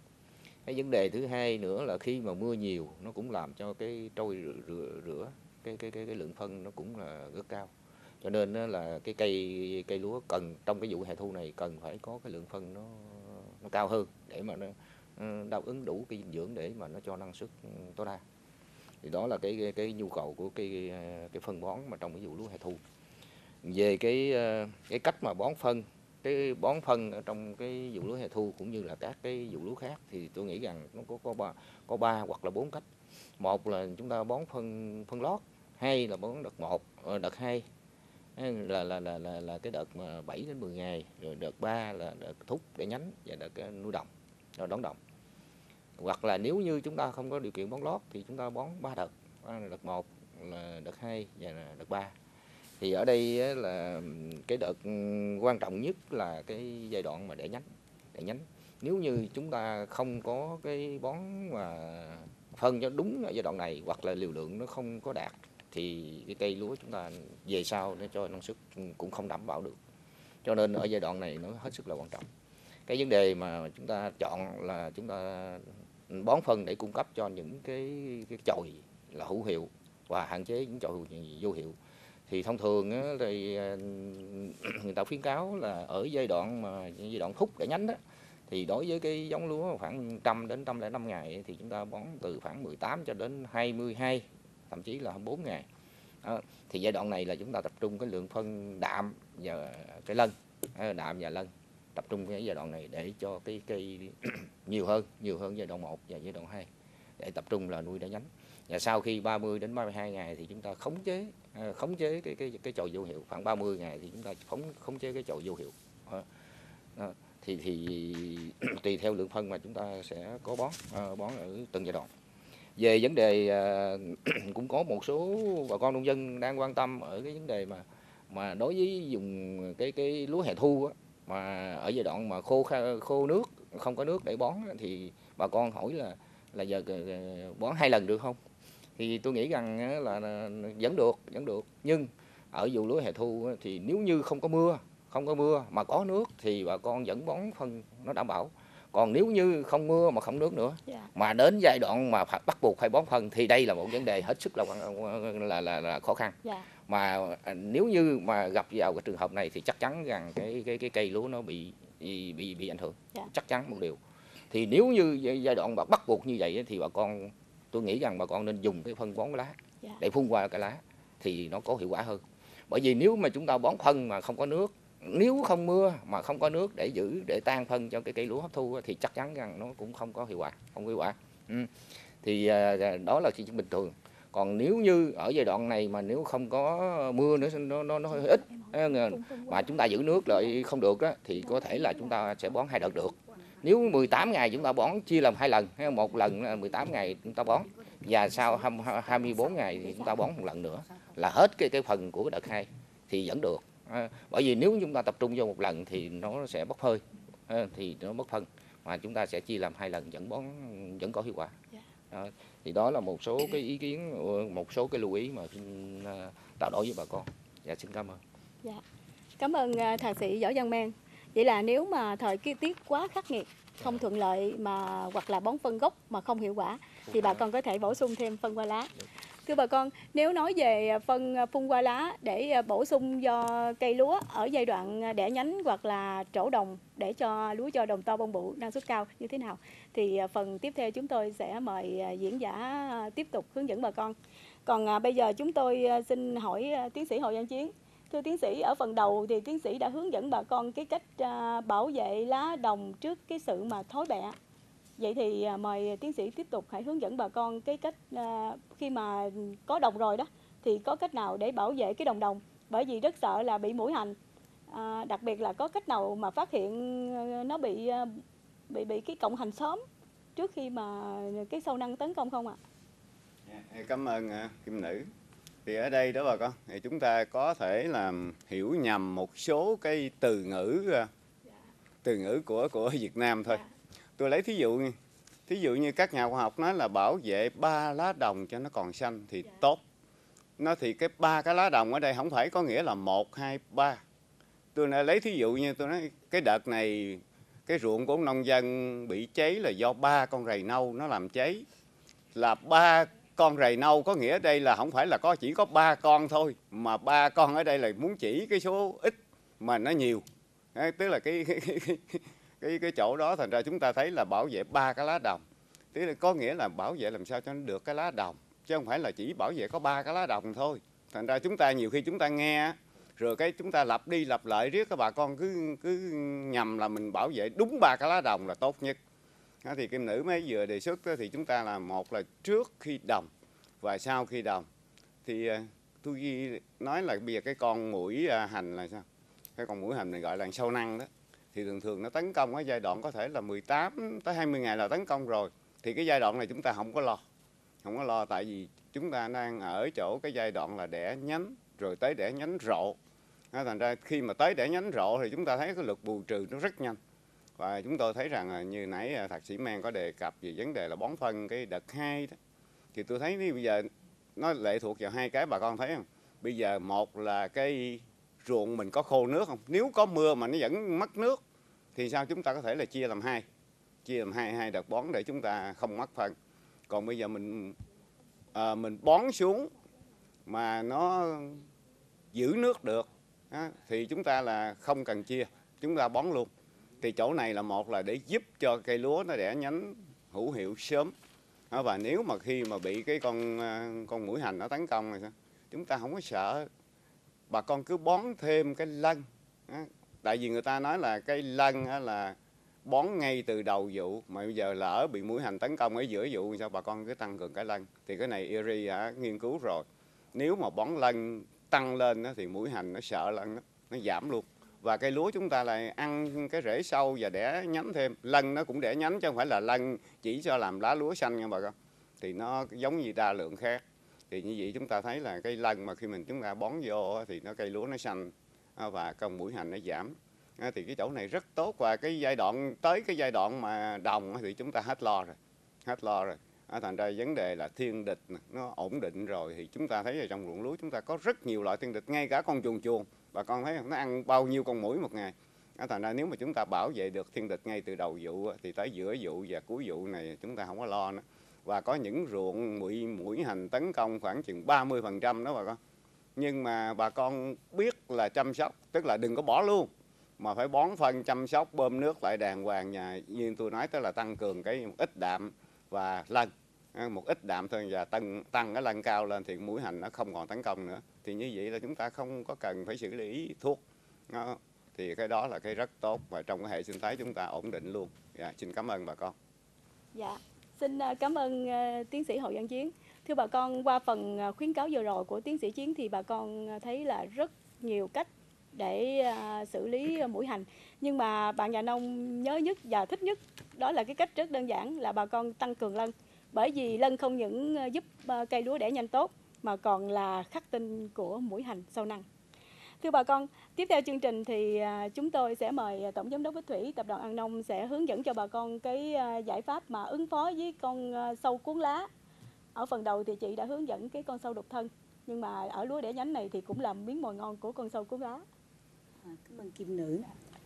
B: Cái vấn đề thứ hai nữa là khi mà mưa nhiều nó cũng làm cho cái trôi rửa, rửa, rửa cái, cái cái cái lượng phân nó cũng là rất cao. Cho nên là cái cây cây lúa cần trong cái vụ hè thu này cần phải có cái lượng phân nó nó cao hơn để mà nó đáp ứng đủ cái dinh dưỡng để mà nó cho năng suất tối đa thì đó là cái cái, cái nhu cầu của cái cái phân bón mà trong cái vụ lúa hè thu. Về cái cái cách mà bón phân cái bón phân ở trong cái vụ lúa hè thu cũng như là các cái vụ lúa khác thì tôi nghĩ rằng nó có có ba có ba hoặc là bốn cách. Một là chúng ta bón phân phân lót hai là bón đợt một đợt hai. Là là là là là cái đợt mà 7 đến 10 ngày rồi đợt 3 là đợt thúc để nhánh và đợt nuôi đồng rồi đón đồng hoặc là nếu như chúng ta không có điều kiện bón lót thì chúng ta bón ba đợt. Đợt một, là đợt hai và đợt ba. Thì ở đây là cái đợt ừ, quan trọng nhất là cái giai đoạn mà để nhánh để nhánh. Nếu như chúng ta không có cái bón mà phân cho đúng ở giai đoạn này hoặc là liều lượng nó không có đạt thì cái cây lúa chúng ta về sau nó cho năng suất cũng không đảm bảo được. Cho nên ở giai đoạn này nó hết sức là quan trọng. Cái vấn đề mà chúng ta chọn là chúng ta bón phân để cung cấp cho những cái cái chồi là hữu hiệu và hạn chế những chồi vô hiệu thì thông thường á, thì à, người ta khuyến cáo là ở giai đoạn mà giai đoạn thúc để nhánh đó thì đối với cái giống lúa khoảng trăm đến trăm lẻ năm ngày thì chúng ta bón từ khoảng 18 cho đến 22 thậm chí là 24 ngày đó. thì giai đoạn này là chúng ta tập trung cái lượng phân đạm và cái lân à, đạm và lân tập trung cái giai đoạn này để cho cái cây nhiều hơn nhiều hơn giai đoạn 1 và giai đoạn 2 để tập trung là nuôi đá nhánh. Và sau khi 30 đến 32 ngày thì chúng ta khống chế à, khống chế cái cái cái chồi vô hiệu. Khoảng 30 ngày thì chúng ta khống khống chế cái chồi vô hiệu. Đó. Thì thì tùy theo lượng phân mà chúng ta sẽ có bón à, bón ở từng giai đoạn. Về vấn đề à, cũng có một số bà con nông dân đang quan tâm ở cái vấn đề mà mà đối với dùng cái cái lúa hè thu á, mà ở giai đoạn mà khô khô nước không có nước để bón thì bà con hỏi là là giờ ờ, bón hai lần được không thì tôi nghĩ rằng là, vẫn được vẫn được nhưng ở vụ lúa hè thu thì nếu như không có mưa không có mưa mà có nước thì bà con vẫn bón phân nó đảm bảo còn nếu như không mưa mà không nước nữa
A: Dạ.
B: mà đến giai đoạn mà phải bắt buộc phải bón phân thì đây là một vấn đề hết sức là là là, là khó khăn
A: Dạ.
B: mà à, nếu như mà gặp vào cái trường hợp này thì chắc chắn rằng cái cái cái cây lúa nó bị bị bị, bị ảnh hưởng
A: Dạ.
B: chắc chắn một điều thì nếu như giai đoạn mà bắt buộc như vậy thì bà con tôi nghĩ rằng bà con nên dùng cái phân bón lá
A: Dạ.
B: để phun qua cái lá thì nó có hiệu quả hơn bởi vì nếu mà chúng ta bón phân mà không có nước nếu không mưa mà không có nước để giữ để tan phân cho cái cây lúa hấp thu thì chắc chắn rằng nó cũng không có hiệu quả không có hiệu quả ừ. thì à, đó là chuyện bình thường còn nếu như ở giai đoạn này mà nếu không có mưa nữa nó nó, nó hơi ít mà chúng ta giữ nước lại không được á, thì có thể là chúng ta sẽ bón hai đợt được. Nếu 18 ngày chúng ta bón chia làm hai lần một lần là 18 ngày chúng ta bón và sau 20 24 ngày thì chúng ta bón một lần nữa là hết cái cái phần của đợt hai thì vẫn được. À, bởi vì nếu chúng ta tập trung vô một lần thì nó sẽ bốc hơi à, thì nó mất phân mà chúng ta sẽ chia làm hai lần vẫn bón vẫn có hiệu quả.
A: Dạ.
B: Đó, thì đó là một số cái ý kiến ờ, một số cái lưu ý mà xin à, trao đổi với bà con. Dạ xin cảm ơn.
A: Cảm ơn à, thạc sĩ Võ Văn Men. Vậy là nếu mà thời tiết quá khắc nghiệt, không thuận lợi mà hoặc là bón phân gốc mà không hiệu quả thì bà con có thể bổ sung thêm phân qua lá. Thưa bà con, nếu nói về à, phân à, phun qua lá để à, bổ sung cho cây lúa ở giai đoạn đẻ nhánh hoặc là trổ đồng để cho lúa cho đồng to bông bụ năng suất cao như thế nào thì phần tiếp theo chúng tôi sẽ mời diễn giả tiếp tục hướng dẫn bà con. Còn bây giờ chúng tôi xin hỏi tiến sĩ Hồ Văn Chiến Thưa tiến sĩ, ở phần đầu thì tiến sĩ đã hướng dẫn bà con cái cách bảo vệ lá đồng trước cái sự mà thối bẹ. Vậy thì à, mời tiến sĩ tiếp tục hãy hướng dẫn bà con cái cách à, khi mà có đồng rồi đó thì có cách nào để bảo vệ cái đồng đồng bởi vì rất sợ là bị mũi hành. À, đặc biệt là có cách nào mà phát hiện à, nó bị à, bị bị cái cộng hành sớm trước khi mà cái sâu năng tấn công không ạ?
C: Dạ, Cảm ơn à, Kim Nữ. Thì ở đây đó bà con, thì chúng ta có thể làm hiểu nhầm một số cái từ ngữ à, từ ngữ của của Việt Nam thôi. Tôi lấy thí dụ như thí dụ như các nhà khoa học nói là bảo vệ ba lá đồng cho nó còn xanh thì tốt. Nó thì cái ba cái lá đồng ở đây không phải có nghĩa là một hai ba. Tôi nói lấy thí dụ như tôi nói cái đợt này cái ruộng của nông dân bị cháy là do ba con rầy nâu nó làm cháy là ba con rầy nâu có nghĩa đây là không phải là có chỉ có ba con thôi mà ba con ở đây là muốn chỉ cái số ít mà nó nhiều Đấy, tức là cái cái, cái, cái, cái cái chỗ đó thành ra chúng ta thấy là bảo vệ ba cái lá đồng. Tức là có nghĩa là bảo vệ làm sao cho nó được cái lá đồng chứ không phải là chỉ bảo vệ có ba cái lá đồng thôi. Thành ra chúng ta nhiều khi chúng ta nghe rồi cái chúng ta lặp đi lặp lại riết các bà con cứ cứ nhầm là mình bảo vệ đúng ba cái lá đồng là tốt nhất. Đó, thì kim nữ mới vừa đề xuất đó, thì chúng ta là một là trước khi đồng và sau khi đồng. Thì à, tôi nói là bây giờ cái con mũi à, hành là sao? Cái con mũi hành này gọi là sâu năng đó thì thường thường nó tấn công ở giai đoạn có thể là 18 tới 20 ngày là tấn công rồi. Thì cái giai đoạn này chúng ta không có lo, không có lo, tại vì chúng ta đang ở chỗ cái giai đoạn là đẻ nhánh, rồi tới đẻ nhánh rộ. Nó thành ra khi mà tới đẻ nhánh rộ thì chúng ta thấy cái lực bù trừ nó rất nhanh. Và chúng tôi thấy rằng là như nãy à, thạc sĩ Men có đề cập về vấn đề là bón phân, cái đợt hai đó. Thì tôi thấy bây giờ nó lệ thuộc vào hai cái, bà con thấy không? Bây giờ một là cái ruộng mình có khô nước không? Nếu có mưa mà nó vẫn mất nước thì sao? Chúng ta có thể là chia làm hai. Chia làm hai hai đợt bón để chúng ta không mất phân. Còn bây giờ mình à, mình bón xuống mà nó giữ nước được á, thì chúng ta là không cần chia. Chúng ta bón luôn. Thì chỗ này là một là để giúp cho cây lúa nó đẻ nhánh hữu hiệu sớm. À, và nếu mà khi mà bị cái con à, con mũi hành nó tấn công rồi sao? Chúng ta không có sợ. Bà con cứ bón thêm cái lân tại vì người ta nói là cây lân là bón ngay từ đầu vụ, mà bây giờ lỡ bị mũi hành tấn công ở giữa vụ sao bà con cứ tăng cường cái lân? Thì cái này IRI đã nghiên cứu rồi. Nếu mà bón lân tăng lên thì mũi hành nó sợ lân nó giảm luôn. Và cây lúa chúng ta lại ăn cái rễ sâu và đẻ nhánh thêm. Lân nó cũng đẻ nhánh chứ không phải là lân chỉ cho làm lá lúa xanh nha bà con. Thì nó giống như đa lượng khác. Thì như vậy chúng ta thấy là cây lân mà khi mình chúng ta bón vô thì nó, cây lúa nó xanh. À, và con mũi hành nó giảm. À, thì cái chỗ này rất tốt và cái giai đoạn tới cái giai đoạn mà đồng thì chúng ta hết lo rồi hết lo rồi. Á, thành ra vấn đề là thiên địch nó ổn định rồi thì chúng ta thấy ở trong ruộng lúa chúng ta có rất nhiều loại thiên địch ngay cả con chuồn chuồn bà con thấy nó ăn bao nhiêu con muỗi một ngày. Á, thành ra nếu mà chúng ta bảo vệ được thiên địch ngay từ đầu vụ thì tới giữa vụ và cuối vụ này chúng ta không có lo nữa. Và có những ruộng mũi mũi hành tấn công khoảng chừng 30% đó bà con nhưng mà bà con biết là chăm sóc tức là đừng có bỏ luôn mà phải bón phân chăm sóc bơm nước lại đàng hoàng. Nhà như tôi nói tức là tăng cường cái ít đạm và lân. À, một ít đạm thôi và tăng tăng cái lân cao lên thì mũi hành nó không còn tấn công nữa. Thì như vậy là chúng ta không có cần phải xử lý thuốc. Nó, thì cái đó là cái rất tốt và trong cái hệ sinh thái chúng ta ổn định luôn. Dạ, xin cảm ơn bà con.
A: Dạ, xin à, cảm ơn à, tiến sĩ Hồ Văn Chiến. Thưa bà con, qua phần à, khuyến cáo vừa rồi của tiến sĩ Chiến thì bà con thấy là rất nhiều cách để xử lý mũi hành. Nhưng mà bạn nhà nông nhớ nhất và thích nhất đó là cái cách rất đơn giản là bà con tăng cường lân. Bởi vì lân không những giúp cây lúa đẻ nhanh tốt mà còn là khắc tinh của mũi hành sâu năng. Thưa bà con, tiếp theo chương trình thì à, chúng tôi sẽ mời à, Tổng Giám đốc Bích Thủy Tập đoàn An Nông sẽ hướng dẫn cho bà con cái à, giải pháp mà ứng phó với con sâu cuốn lá. Ở phần đầu thì chị đã hướng dẫn cái con sâu đục thân, nhưng mà ở lúa đẻ nhánh này thì cũng là miếng mồi ngon của con sâu cuốn lá.
D: À, cảm ơn kim nữ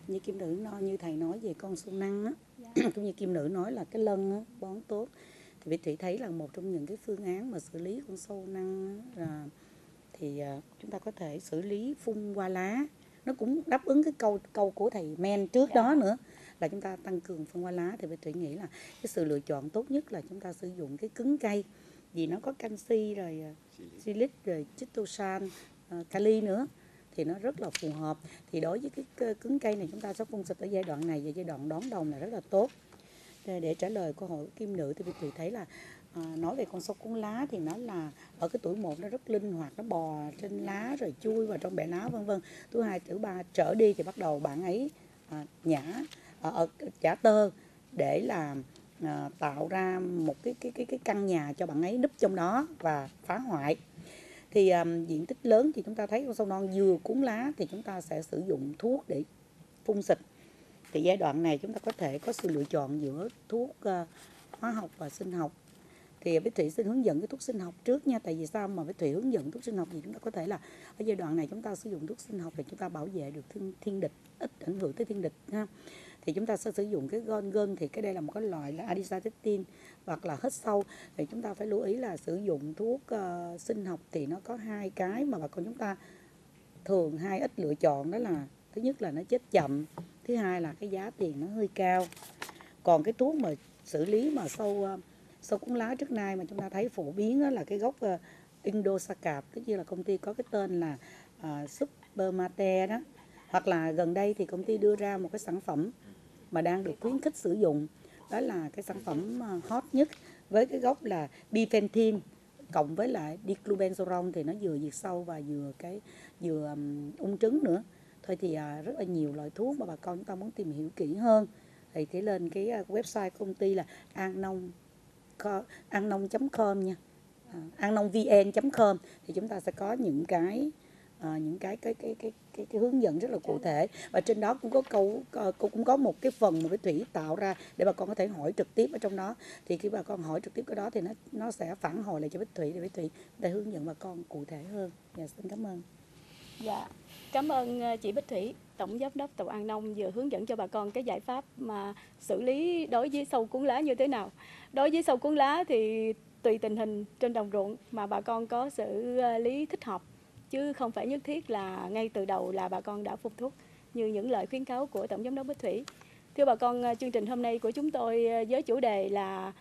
D: như kim nữ nói như thầy nói về con sâu năng á
A: Dạ.
D: cũng như kim nữ nói là cái lân á, bón tốt thì Bích Thủy thấy là một trong những cái phương án mà xử lý con sâu năng là thì à, chúng ta có thể xử lý phun qua lá. Nó cũng đáp ứng cái câu câu của thầy men trước
A: Dạ.
D: đó nữa là chúng ta tăng cường phân qua lá. Thì Bích Thủy nghĩ là cái sự lựa chọn tốt nhất là chúng ta sử dụng cái cứng cây vì nó có canxi rồi à, silic. rồi chitosan à, kali nữa thì nó rất là phù hợp. Thì đối với cái cứng cây này chúng ta sẽ phun xịt ở giai đoạn này và giai đoạn đón đồng là rất là tốt. Để, để trả lời câu hỏi kim nữ thì tôi thấy là à, nói về con sâu cuốn lá thì nó là ở cái tuổi một nó rất linh hoạt nó bò trên lá rồi chui vào trong bẹ lá vân vân. Tuổi hai tuổi ba trở đi thì bắt đầu bạn ấy à, nhả ở, ở chả tơ để làm à, tạo ra một cái cái cái cái căn nhà cho bạn ấy núp trong đó và phá hoại. Thì à, diện tích lớn thì chúng ta thấy con sâu non vừa cuốn lá thì chúng ta sẽ sử dụng thuốc để phun xịt. Thì giai đoạn này chúng ta có thể có sự lựa chọn giữa thuốc à, hóa học và sinh học thì Bích Thủy xin hướng dẫn cái thuốc sinh học trước nha. Tại vì sao mà Bích Thủy hướng dẫn thuốc sinh học thì chúng ta có thể là ở giai đoạn này chúng ta sử dụng thuốc sinh học để chúng ta bảo vệ được thiên, thiên địch ít ảnh hưởng tới thiên địch ha. Thì chúng ta sẽ sử dụng cái gân gân thì cái đây là một cái loại là adicyctin hoặc là hết sâu. Thì chúng ta phải lưu ý là sử dụng thuốc uh, sinh học thì nó có hai cái mà bà con chúng ta thường hai ít lựa chọn đó là thứ nhất là nó chết chậm thứ hai là cái giá tiền nó hơi cao. Còn cái thuốc mà xử lý mà sâu uh, sâu cuốn lá trước nay mà chúng ta thấy phổ biến đó là cái gốc ờ, uh, Indosacap tức như là công ty có cái tên là uh, Supermate đó. Hoặc là gần đây thì công ty đưa ra một cái sản phẩm mà đang được khuyến khích sử dụng. Đó là cái sản phẩm ờ, hot nhất với cái gốc là bifenthrin cộng với lại diclubenzoron thì nó vừa diệt sâu và vừa cái vừa um, ung trứng nữa. Thôi thì uh, rất là nhiều loại thuốc mà bà con chúng ta muốn tìm hiểu kỹ hơn. Thì thế lên cái website công ty là an nông ăn an nông.com nha ờ, à, an nông vn.com thì chúng ta sẽ có những cái à, những cái cái cái cái cái, cái hướng dẫn rất là cụ thể và trên đó cũng có câu ờ, cũng cũng có một cái phần một cái thủy tạo ra để bà con có thể hỏi trực tiếp ở trong đó thì khi bà con hỏi trực tiếp cái đó thì nó nó sẽ phản hồi lại cho Bích Thủy để Bích Thủy để hướng dẫn bà con cụ thể hơn. Dạ xin cảm ơn.
A: Dạ, cảm ơn chị Bích Thủy, Tổng Giám đốc Tập An Nông vừa hướng dẫn cho bà con cái giải pháp mà xử lý đối với sâu cuốn lá như thế nào. Đối với sâu cuốn lá thì tùy tình hình trên đồng ruộng mà bà con có xử ờ, lý thích hợp chứ không phải nhất thiết là ngay từ đầu là bà con đã phun thuốc như những lời khuyến cáo của Tổng Giám đốc Bích Thủy. Thưa bà con, ờ, chương trình hôm nay của chúng tôi ờ, với chủ đề là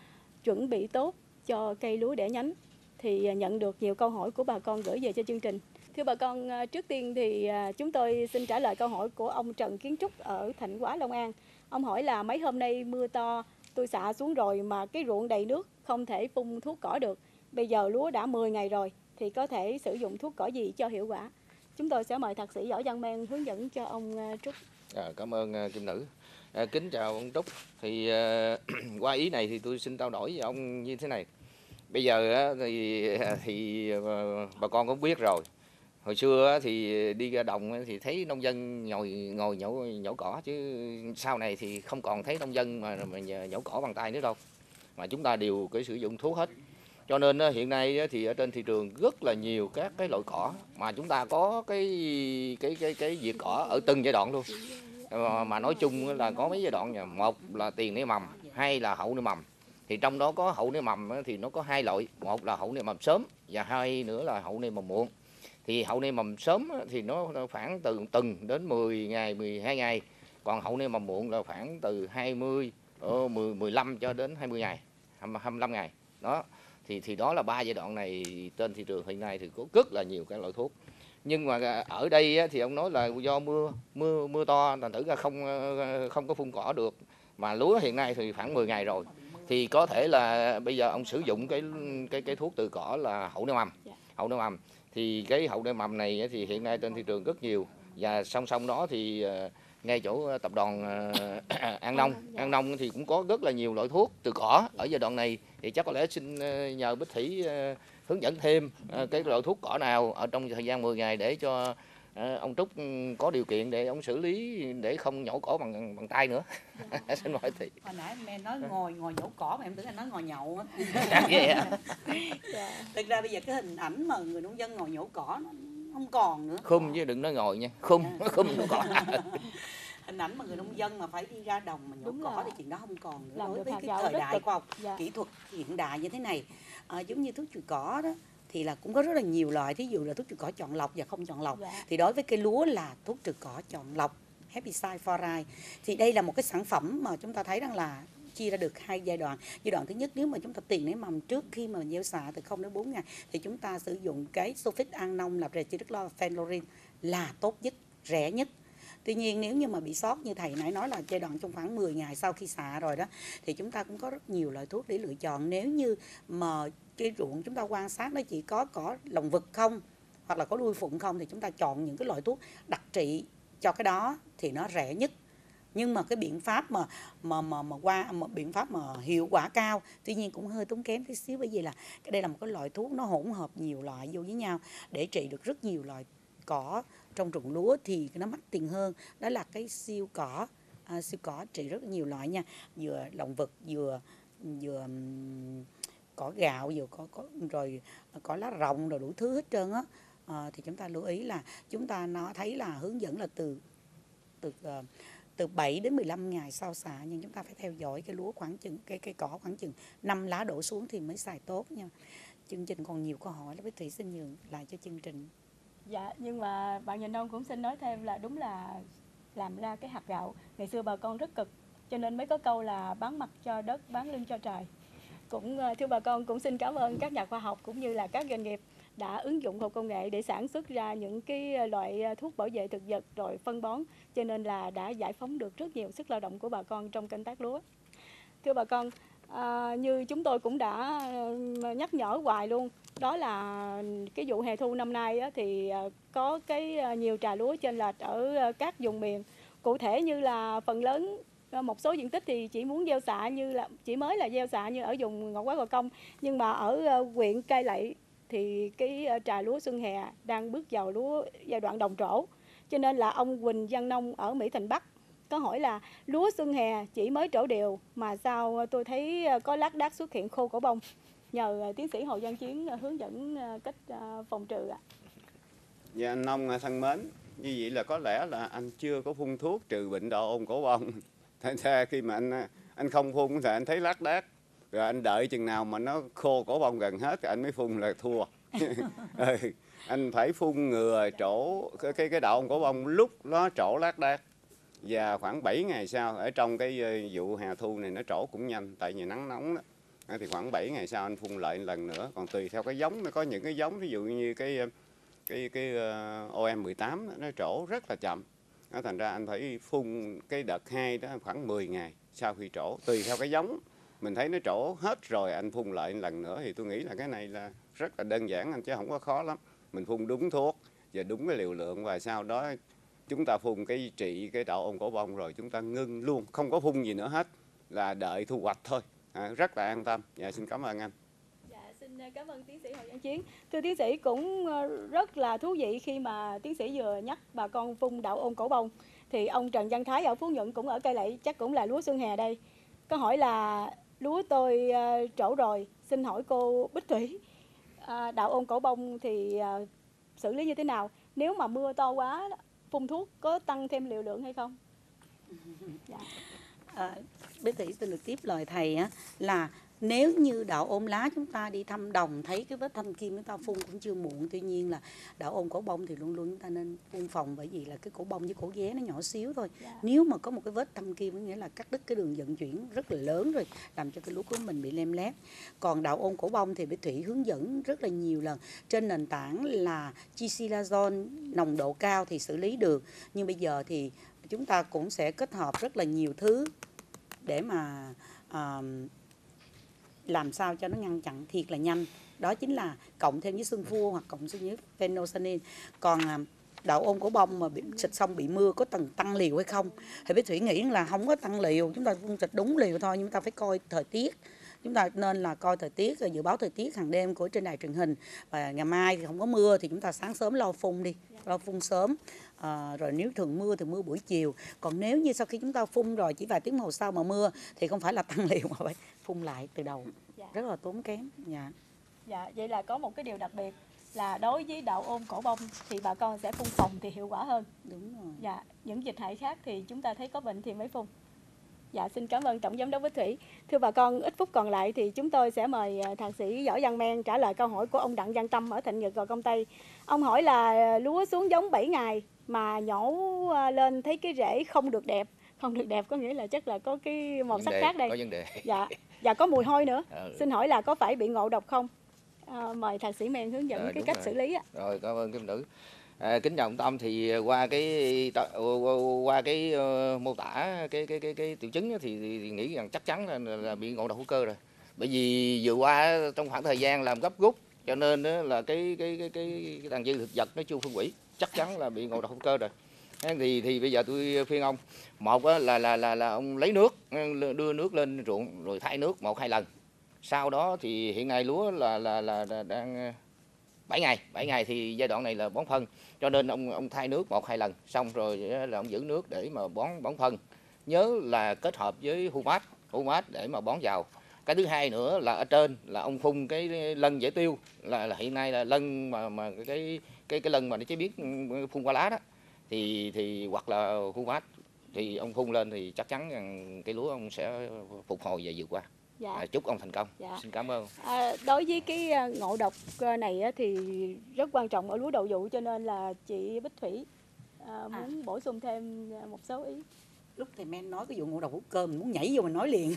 A: chuẩn bị tốt cho cây lúa đẻ nhánh thì nhận được nhiều câu hỏi của bà con gửi về cho chương trình. Thưa bà con, à, trước tiên thì à, chúng tôi xin trả lời câu hỏi của ông Trần Kiến Trúc ở Thạnh Hóa Long An. Ông hỏi là mấy hôm nay mưa to tôi xả xuống rồi mà cái ruộng đầy nước không thể phun thuốc cỏ được. Bây giờ lúa đã 10 ngày rồi thì có thể sử dụng thuốc cỏ gì cho hiệu quả? Chúng tôi sẽ mời thạc sĩ Võ Văn Men hướng dẫn cho ông à, Trúc.
B: À, cảm ơn Kim Nữ. À, kính chào ông Trúc. Thì à, qua ý này thì tôi xin trao đổi với ông như thế này. Bây giờ thì thì bà con cũng biết rồi. Hồi xưa thì đi ra đồng thì thấy nông dân ngồi ngồi nhổ nhổ cỏ chứ sau này thì không còn thấy nông dân mà, mà nhổ cỏ bằng tay nữa đâu. Mà chúng ta đều cái sử dụng thuốc hết. Cho nên hiện nay thì ở trên thị trường rất là nhiều các cái loại cỏ mà chúng ta có cái cái cái cái diệt cỏ ở từng giai đoạn luôn. Ờ, mà, nói chung là có mấy giai đoạn nha. Một là tiền nảy mầm, hai là hậu nảy mầm. Thì trong đó có hậu nảy mầm thì nó có hai loại, một là hậu nảy mầm sớm và hai nữa là hậu nảy mầm muộn. Thì hậu nảy mầm sớm thì nó khoảng từ tuần đến 10 ngày, 12 ngày. Còn hậu nảy mầm muộn là khoảng từ 20 ờ, 10 15 cho đến 20 ngày, 25 ngày. Đó thì thì đó là ba giai đoạn này trên thị trường hiện nay thì có rất là nhiều các loại thuốc nhưng mà ở đây thì ông nói là do mưa mưa mưa to thành thử ra không ờ, không có phun cỏ được mà lúa hiện nay thì khoảng 10 ngày rồi thì có thể là bây giờ ông sử dụng cái cái cái thuốc từ cỏ là hậu neo mầm
A: Dạ.
B: hậu neo mầm thì cái hậu neo mầm này thì hiện nay trên thị trường rất nhiều. Và song song đó thì ờ, ngay chỗ tập đoàn ờ, An Nông.
A: Dạ.
B: An Nông thì cũng có rất là nhiều loại thuốc từ cỏ. Ở giai đoạn này thì chắc có lẽ xin ờ, nhờ Bích Thủy ờ, hướng dẫn thêm ờ, cái loại thuốc cỏ nào ở trong thời gian 10 ngày để cho ờ, ông Trúc ừ, có điều kiện để ông xử lý để không nhổ cỏ bằng bằng tay nữa. xin mời Thị.
D: hồi nãy em nói ngồi ngồi nhổ cỏ mà em tưởng anh nói ngồi nhậu á
B: Vậy hả?
A: Dạ.
D: thực ra bây giờ cái hình ảnh mà người nông dân ngồi nhổ cỏ nó không còn nữa
B: Khum chứ đừng nói ngồi nha. Khum, khum nhổ cỏ.
D: hình ảnh mà người nông dân mà phải đi ra đồng mà nhổ
A: Đúng
D: cỏ
A: là
D: thì chuyện đó không còn nữa
A: làm
D: đối với cái thời
A: rất
D: đại
A: cực.
D: khoa học
A: Dạ.
D: kỹ thuật hiện đại như thế này à, giống như thuốc trừ cỏ đó thì là cũng có rất là nhiều loại. Thí dụ là thuốc trừ cỏ chọn lọc và không chọn lọc.
A: Dạ.
D: thì đối với cây lúa là thuốc trừ cỏ chọn lọc herbicide fluoride. Thì đây là một cái sản phẩm mà chúng ta thấy rằng là chia ra được hai giai đoạn. Giai đoạn thứ nhất nếu mà chúng ta tiền nảy mầm trước khi mà gieo xạ từ 0 đến 4 ngày thì chúng ta sử dụng cái sulfit an nông là reticlophenolin là tốt nhất rẻ nhất. Tuy nhiên nếu như mà bị sót như thầy nãy nói là giai đoạn trong khoảng 10 ngày sau khi xạ rồi đó thì chúng ta cũng có rất nhiều loại thuốc để lựa chọn. Nếu như mà cái ruộng chúng ta quan sát nó chỉ có cỏ lồng vực không hoặc là có đuôi phụng không thì chúng ta chọn những cái loại thuốc đặc trị cho cái đó thì nó rẻ nhất. Nhưng mà cái biện pháp mà mà mà mà qua mà biện pháp mà hiệu quả cao tuy nhiên cũng hơi tốn kém tí xíu bởi vì là cái đây là một cái loại thuốc nó hỗn hợp nhiều loại vô với nhau để trị được rất nhiều loại cỏ trong ruộng lúa thì nó mắc tiền hơn. Đó là cái siêu cỏ à, siêu cỏ trị rất nhiều loại nha vừa động vật vừa vừa cỏ gạo vừa có, có rồi cỏ lá rồng rồi đủ thứ hết trơn á. À, thì chúng ta lưu ý là chúng ta nó thấy là hướng dẫn là từ từ ờ, từ 7 đến 15 ngày sau xạ nhưng chúng ta phải theo dõi cái lúa khoảng chừng cái cây cỏ khoảng chừng 5 lá đổ xuống thì mới xài tốt nha. Chương trình còn nhiều câu hỏi đó với thủy xin nhường lại cho chương trình.
A: Dạ, nhưng mà bạn nhìn ông cũng xin nói thêm là đúng là làm ra cái hạt gạo. Ngày xưa bà con rất cực cho nên mới có câu là bán mặt cho đất bán lưng cho trời cũng ờ, thưa bà con cũng xin cảm ơn các nhà khoa học cũng như là các doanh nghiệp đã ứng dụng khoa công nghệ để sản xuất ra những cái ờ, loại ờ, thuốc bảo vệ thực vật rồi phân bón. Cho nên là đã giải phóng được rất nhiều sức lao động của bà con trong canh tác lúa. Thưa bà con à, như chúng tôi cũng đã nhắc nhở hoài luôn đó là cái vụ hè thu năm nay á, thì có cái nhiều trà lúa trên lệch ở các vùng miền. Cụ thể như là phần lớn một số diện tích thì chỉ muốn gieo xạ như là chỉ mới là gieo xạ như ở vùng ngọc Quá gò công nhưng mà ở ờ, huyện cai lậy thì cái ờ, trà lúa xuân hè đang bước vào lúa giai đoạn đồng trổ cho nên là ông Quỳnh Văn Nông ở Mỹ Thành Bắc có hỏi là lúa xuân hè chỉ mới trổ đều mà sao tôi thấy ờ, có lác đác xuất hiện khô cổ bông nhờ ờ, tiến sĩ Hồ Văn Chiến hướng dẫn cách phòng trừ ạ.
C: Dạ anh Nông thân mến, như vậy là có lẽ là anh chưa có phun thuốc trừ bệnh đậu ôn cổ bông. Thành ra khi mà anh anh không phun thì anh thấy lác đác. Rồi anh đợi chừng nào mà nó khô cổ bông gần hết thì anh mới phun là thua. ừ, anh phải phun ngừa trổ cái cái, ôn cổ bông lúc nó trổ lác đác. và khoảng 7 ngày sau ở trong cái ờ, vụ hè thu này nó trổ cũng nhanh tại vì nắng nóng đó Ờ, thì khoảng 7 ngày sau anh phun lại lần nữa còn tùy theo cái giống nó có những cái giống ví dụ như cái ờ, cái cái ờ, OM18 đó, nó trổ rất là chậm nó thành ra anh phải phun cái đợt hai đó khoảng 10 ngày sau khi trổ tùy theo cái giống. Mình thấy nó trổ hết rồi anh phun lại lần nữa thì tôi nghĩ là cái này là rất là đơn giản anh chứ không có khó lắm. Mình phun đúng thuốc và đúng cái liều lượng và sau đó chúng ta phun cái trị cái đạo ôn cổ bông rồi chúng ta ngưng luôn không có phun gì nữa hết là đợi thu hoạch thôi. À, rất là an tâm. Dạ xin cảm ơn anh
A: xin à, cảm ơn tiến sĩ Hồ Văn Chiến. Thưa tiến sĩ cũng ờ, rất là thú vị khi mà tiến sĩ vừa nhắc bà con phun đậu ôn cổ bông. Thì ông Trần Văn Thái ở Phú Nhuận cũng ở cây lậy, chắc cũng là lúa xuân hè đây. câu hỏi là lúa tôi ờ, trổ rồi, xin hỏi cô Bích Thủy, à, đậu đạo ôn cổ bông thì ờ, xử lý như thế nào? Nếu mà mưa to quá, phun thuốc có tăng thêm liều lượng hay không? Dạ.
D: À, Bích Thủy xin được tiếp lời thầy á là nếu như đạo ôn lá chúng ta đi thăm đồng thấy cái vết thâm kim chúng ta phun cũng chưa muộn tuy nhiên là đạo ôn cổ bông thì luôn luôn chúng ta nên phun phòng bởi vì là cái cổ bông với cổ ghé nó nhỏ xíu thôi.
A: Dạ.
D: nếu mà có một cái vết thâm kim có nghĩa là cắt đứt cái đường vận chuyển rất là lớn rồi làm cho cái lúa của mình bị lem lét. Còn đạo ôn cổ bông thì Bích Thủy hướng dẫn rất là nhiều lần. Trên nền tảng là chisilazone nồng độ cao thì xử lý được nhưng bây giờ thì chúng ta cũng sẽ kết hợp rất là nhiều thứ để mà à, làm sao cho nó ngăn chặn thiệt là nhanh. Đó chính là cộng thêm với sunfua hoặc cộng thêm với phenolsanin còn à, đậu ôn cổ bông mà bị xịt xong bị mưa có tầng tăng liều hay không? Thì bé thủy nghĩ là không có tăng liều chúng ta phun xịt đúng liều thôi nhưng chúng ta phải coi thời tiết. Chúng ta nên là coi thời tiết rồi dự báo thời tiết hàng đêm của trên đài truyền hình. Và ngày mai thì không có mưa thì chúng ta sáng sớm lo phun đi lo phun sớm. À, rồi nếu thường mưa thì mưa buổi chiều. Còn nếu như sau khi chúng ta phun rồi chỉ vài tiếng hồ sau mà mưa thì không phải là tăng liều mà phải phun lại từ đầu
A: Dạ.
D: rất là tốn kém dạ
A: Dạ, vậy là có một cái điều đặc biệt là đối với đạo ôn cổ bông thì bà con sẽ phun phòng thì hiệu quả hơn.
D: đúng rồi
A: Dạ, những dịch hại khác thì chúng ta thấy có bệnh thì mới phun. Dạ, xin cảm ơn Tổng Giám đốc Bích Thủy. Thưa bà con, ít phút còn lại thì chúng tôi sẽ mời à, thạc sĩ Võ Văn Men trả lời câu hỏi của ông Đặng Văn Tâm ở Thịnh Nhật Gò Công Tây. Ông hỏi là lúa xuống giống 7 ngày mà nhổ à, lên thấy cái rễ không được đẹp. Không được đẹp có nghĩa là chắc là có cái màu
B: Vấn
A: sắc
B: đề,
A: khác đây.
B: có vấn đề
A: Dạ, và có mùi hôi nữa.
B: Ừ.
A: Xin hỏi là có phải bị ngộ độc không? À, mời thạc sĩ Men hướng dẫn
B: Ờ,
A: cái cách
B: rồi.
A: xử lý ạ.
B: rồi cảm ơn kim nữ à, kính ông tâm thì qua cái qua cái ờ, mô tả cái cái cái cái triệu chứng thì, thì, nghĩ rằng chắc chắn là, là, bị ngộ độc hữu cơ rồi bởi vì vừa qua trong khoảng thời gian làm gấp rút cho nên là cái cái cái cái, cái tàn dư thực vật nó chưa phân hủy chắc chắn là bị ngộ độc hữu cơ rồi thì thì bây giờ tôi khuyên ông một là là là là ông lấy nước đưa nước lên ruộng rồi thay nước một hai lần. Sau đó thì hiện nay lúa là là là, là đang ờ, 7 ngày 7 ngày thì giai đoạn này là bón phân. Cho nên ông ông thay nước một hai lần xong rồi là ông giữ nước để mà bón bón phân. Nhớ là kết hợp với humat humat để mà bón vào. Cái thứ hai nữa là ở trên là ông phun cái lân dễ tiêu là, là hiện nay là lân mà mà cái cái cái lân mà nó chế biến ừ, phun qua lá đó thì thì hoặc là humat thì ông phun lên thì chắc chắn rằng cái lúa ông sẽ phục hồi và vượt qua.
A: Dạ.
B: à, chúc ông thành công.
A: Dạ.
B: xin cảm ơn.
A: À, đối với cái à, ngộ độc à, này á, thì rất quan trọng ở lúa đậu vụ cho nên là chị Bích Thủy à, muốn bổ sung thêm à, một số ý.
D: lúc thầy men nói cái vụ ngộ độc hữu cơ mình muốn nhảy vô mình nói liền.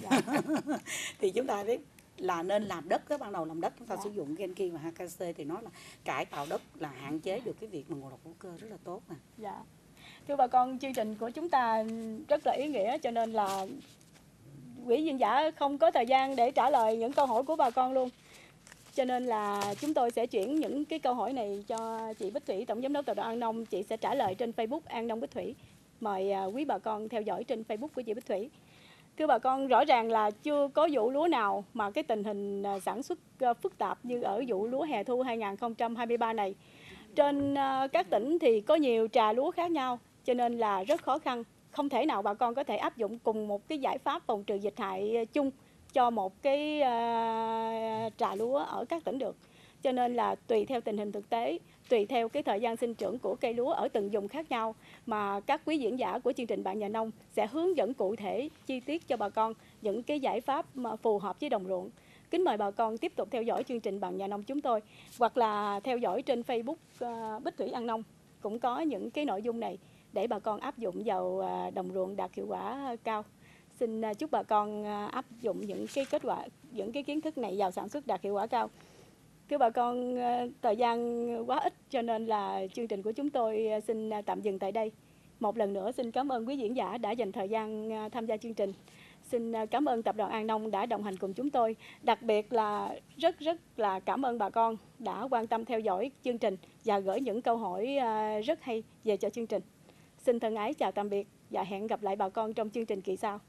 D: Thì chúng ta biết là nên làm đất đó, ban đầu làm đất chúng ta
A: Dạ.
D: sử dụng Genki và HKC thì nó là cải tạo đất là hạn chế được cái việc mà ngộ độc hữu cơ rất là tốt nè
A: Dạ. Thưa bà con, chương trình của chúng ta rất là ý nghĩa cho nên là quỹ viên giả không có thời gian để trả lời những câu hỏi của bà con luôn. Cho nên là chúng tôi sẽ chuyển những cái câu hỏi này cho chị Bích Thủy, Tổng Giám đốc Tập đoàn An Nông. Chị sẽ trả lời trên Facebook An Nông Bích Thủy. Mời à, quý bà con theo dõi trên Facebook của chị Bích Thủy. Thưa bà con, rõ ràng là chưa có vụ lúa nào mà cái tình hình à, sản xuất à, phức tạp như ở vụ lúa hè thu 2023 này. Trên à, các tỉnh thì có nhiều trà lúa khác nhau, cho nên là rất khó khăn. Không thể nào bà con có thể áp dụng cùng một cái giải pháp phòng trừ dịch hại chung cho một cái trà lúa ở các tỉnh được. Cho nên là tùy theo tình hình thực tế, tùy theo cái thời gian sinh trưởng của cây lúa ở từng vùng khác nhau mà các quý diễn giả của chương trình Bạn Nhà Nông sẽ hướng dẫn cụ thể, chi tiết cho bà con những cái giải pháp mà phù hợp với đồng ruộng. Kính mời bà con tiếp tục theo dõi chương trình Bạn Nhà Nông chúng tôi hoặc là theo dõi trên Facebook ờ, Bích Thủy Ăn Nông cũng có những cái nội dung này để bà con áp dụng vào ờ, đồng ruộng đạt hiệu quả cao. Xin ờ, chúc bà con áp dụng những cái kết quả, những cái kiến thức này vào sản xuất đạt hiệu quả cao. Thưa bà con, ờ, thời gian quá ít cho nên là chương trình của chúng tôi ờ, xin ờ, tạm dừng tại đây. Một lần nữa xin cảm ơn quý diễn giả đã dành thời gian tham gia chương trình. Xin cảm ơn Tập đoàn An Nông đã đồng hành cùng chúng tôi. Đặc biệt là rất rất là cảm ơn bà con đã quan tâm theo dõi chương trình và gửi những câu hỏi rất hay về cho chương trình. Xin thân ái chào tạm biệt và hẹn gặp lại bà con trong chương trình kỳ sau.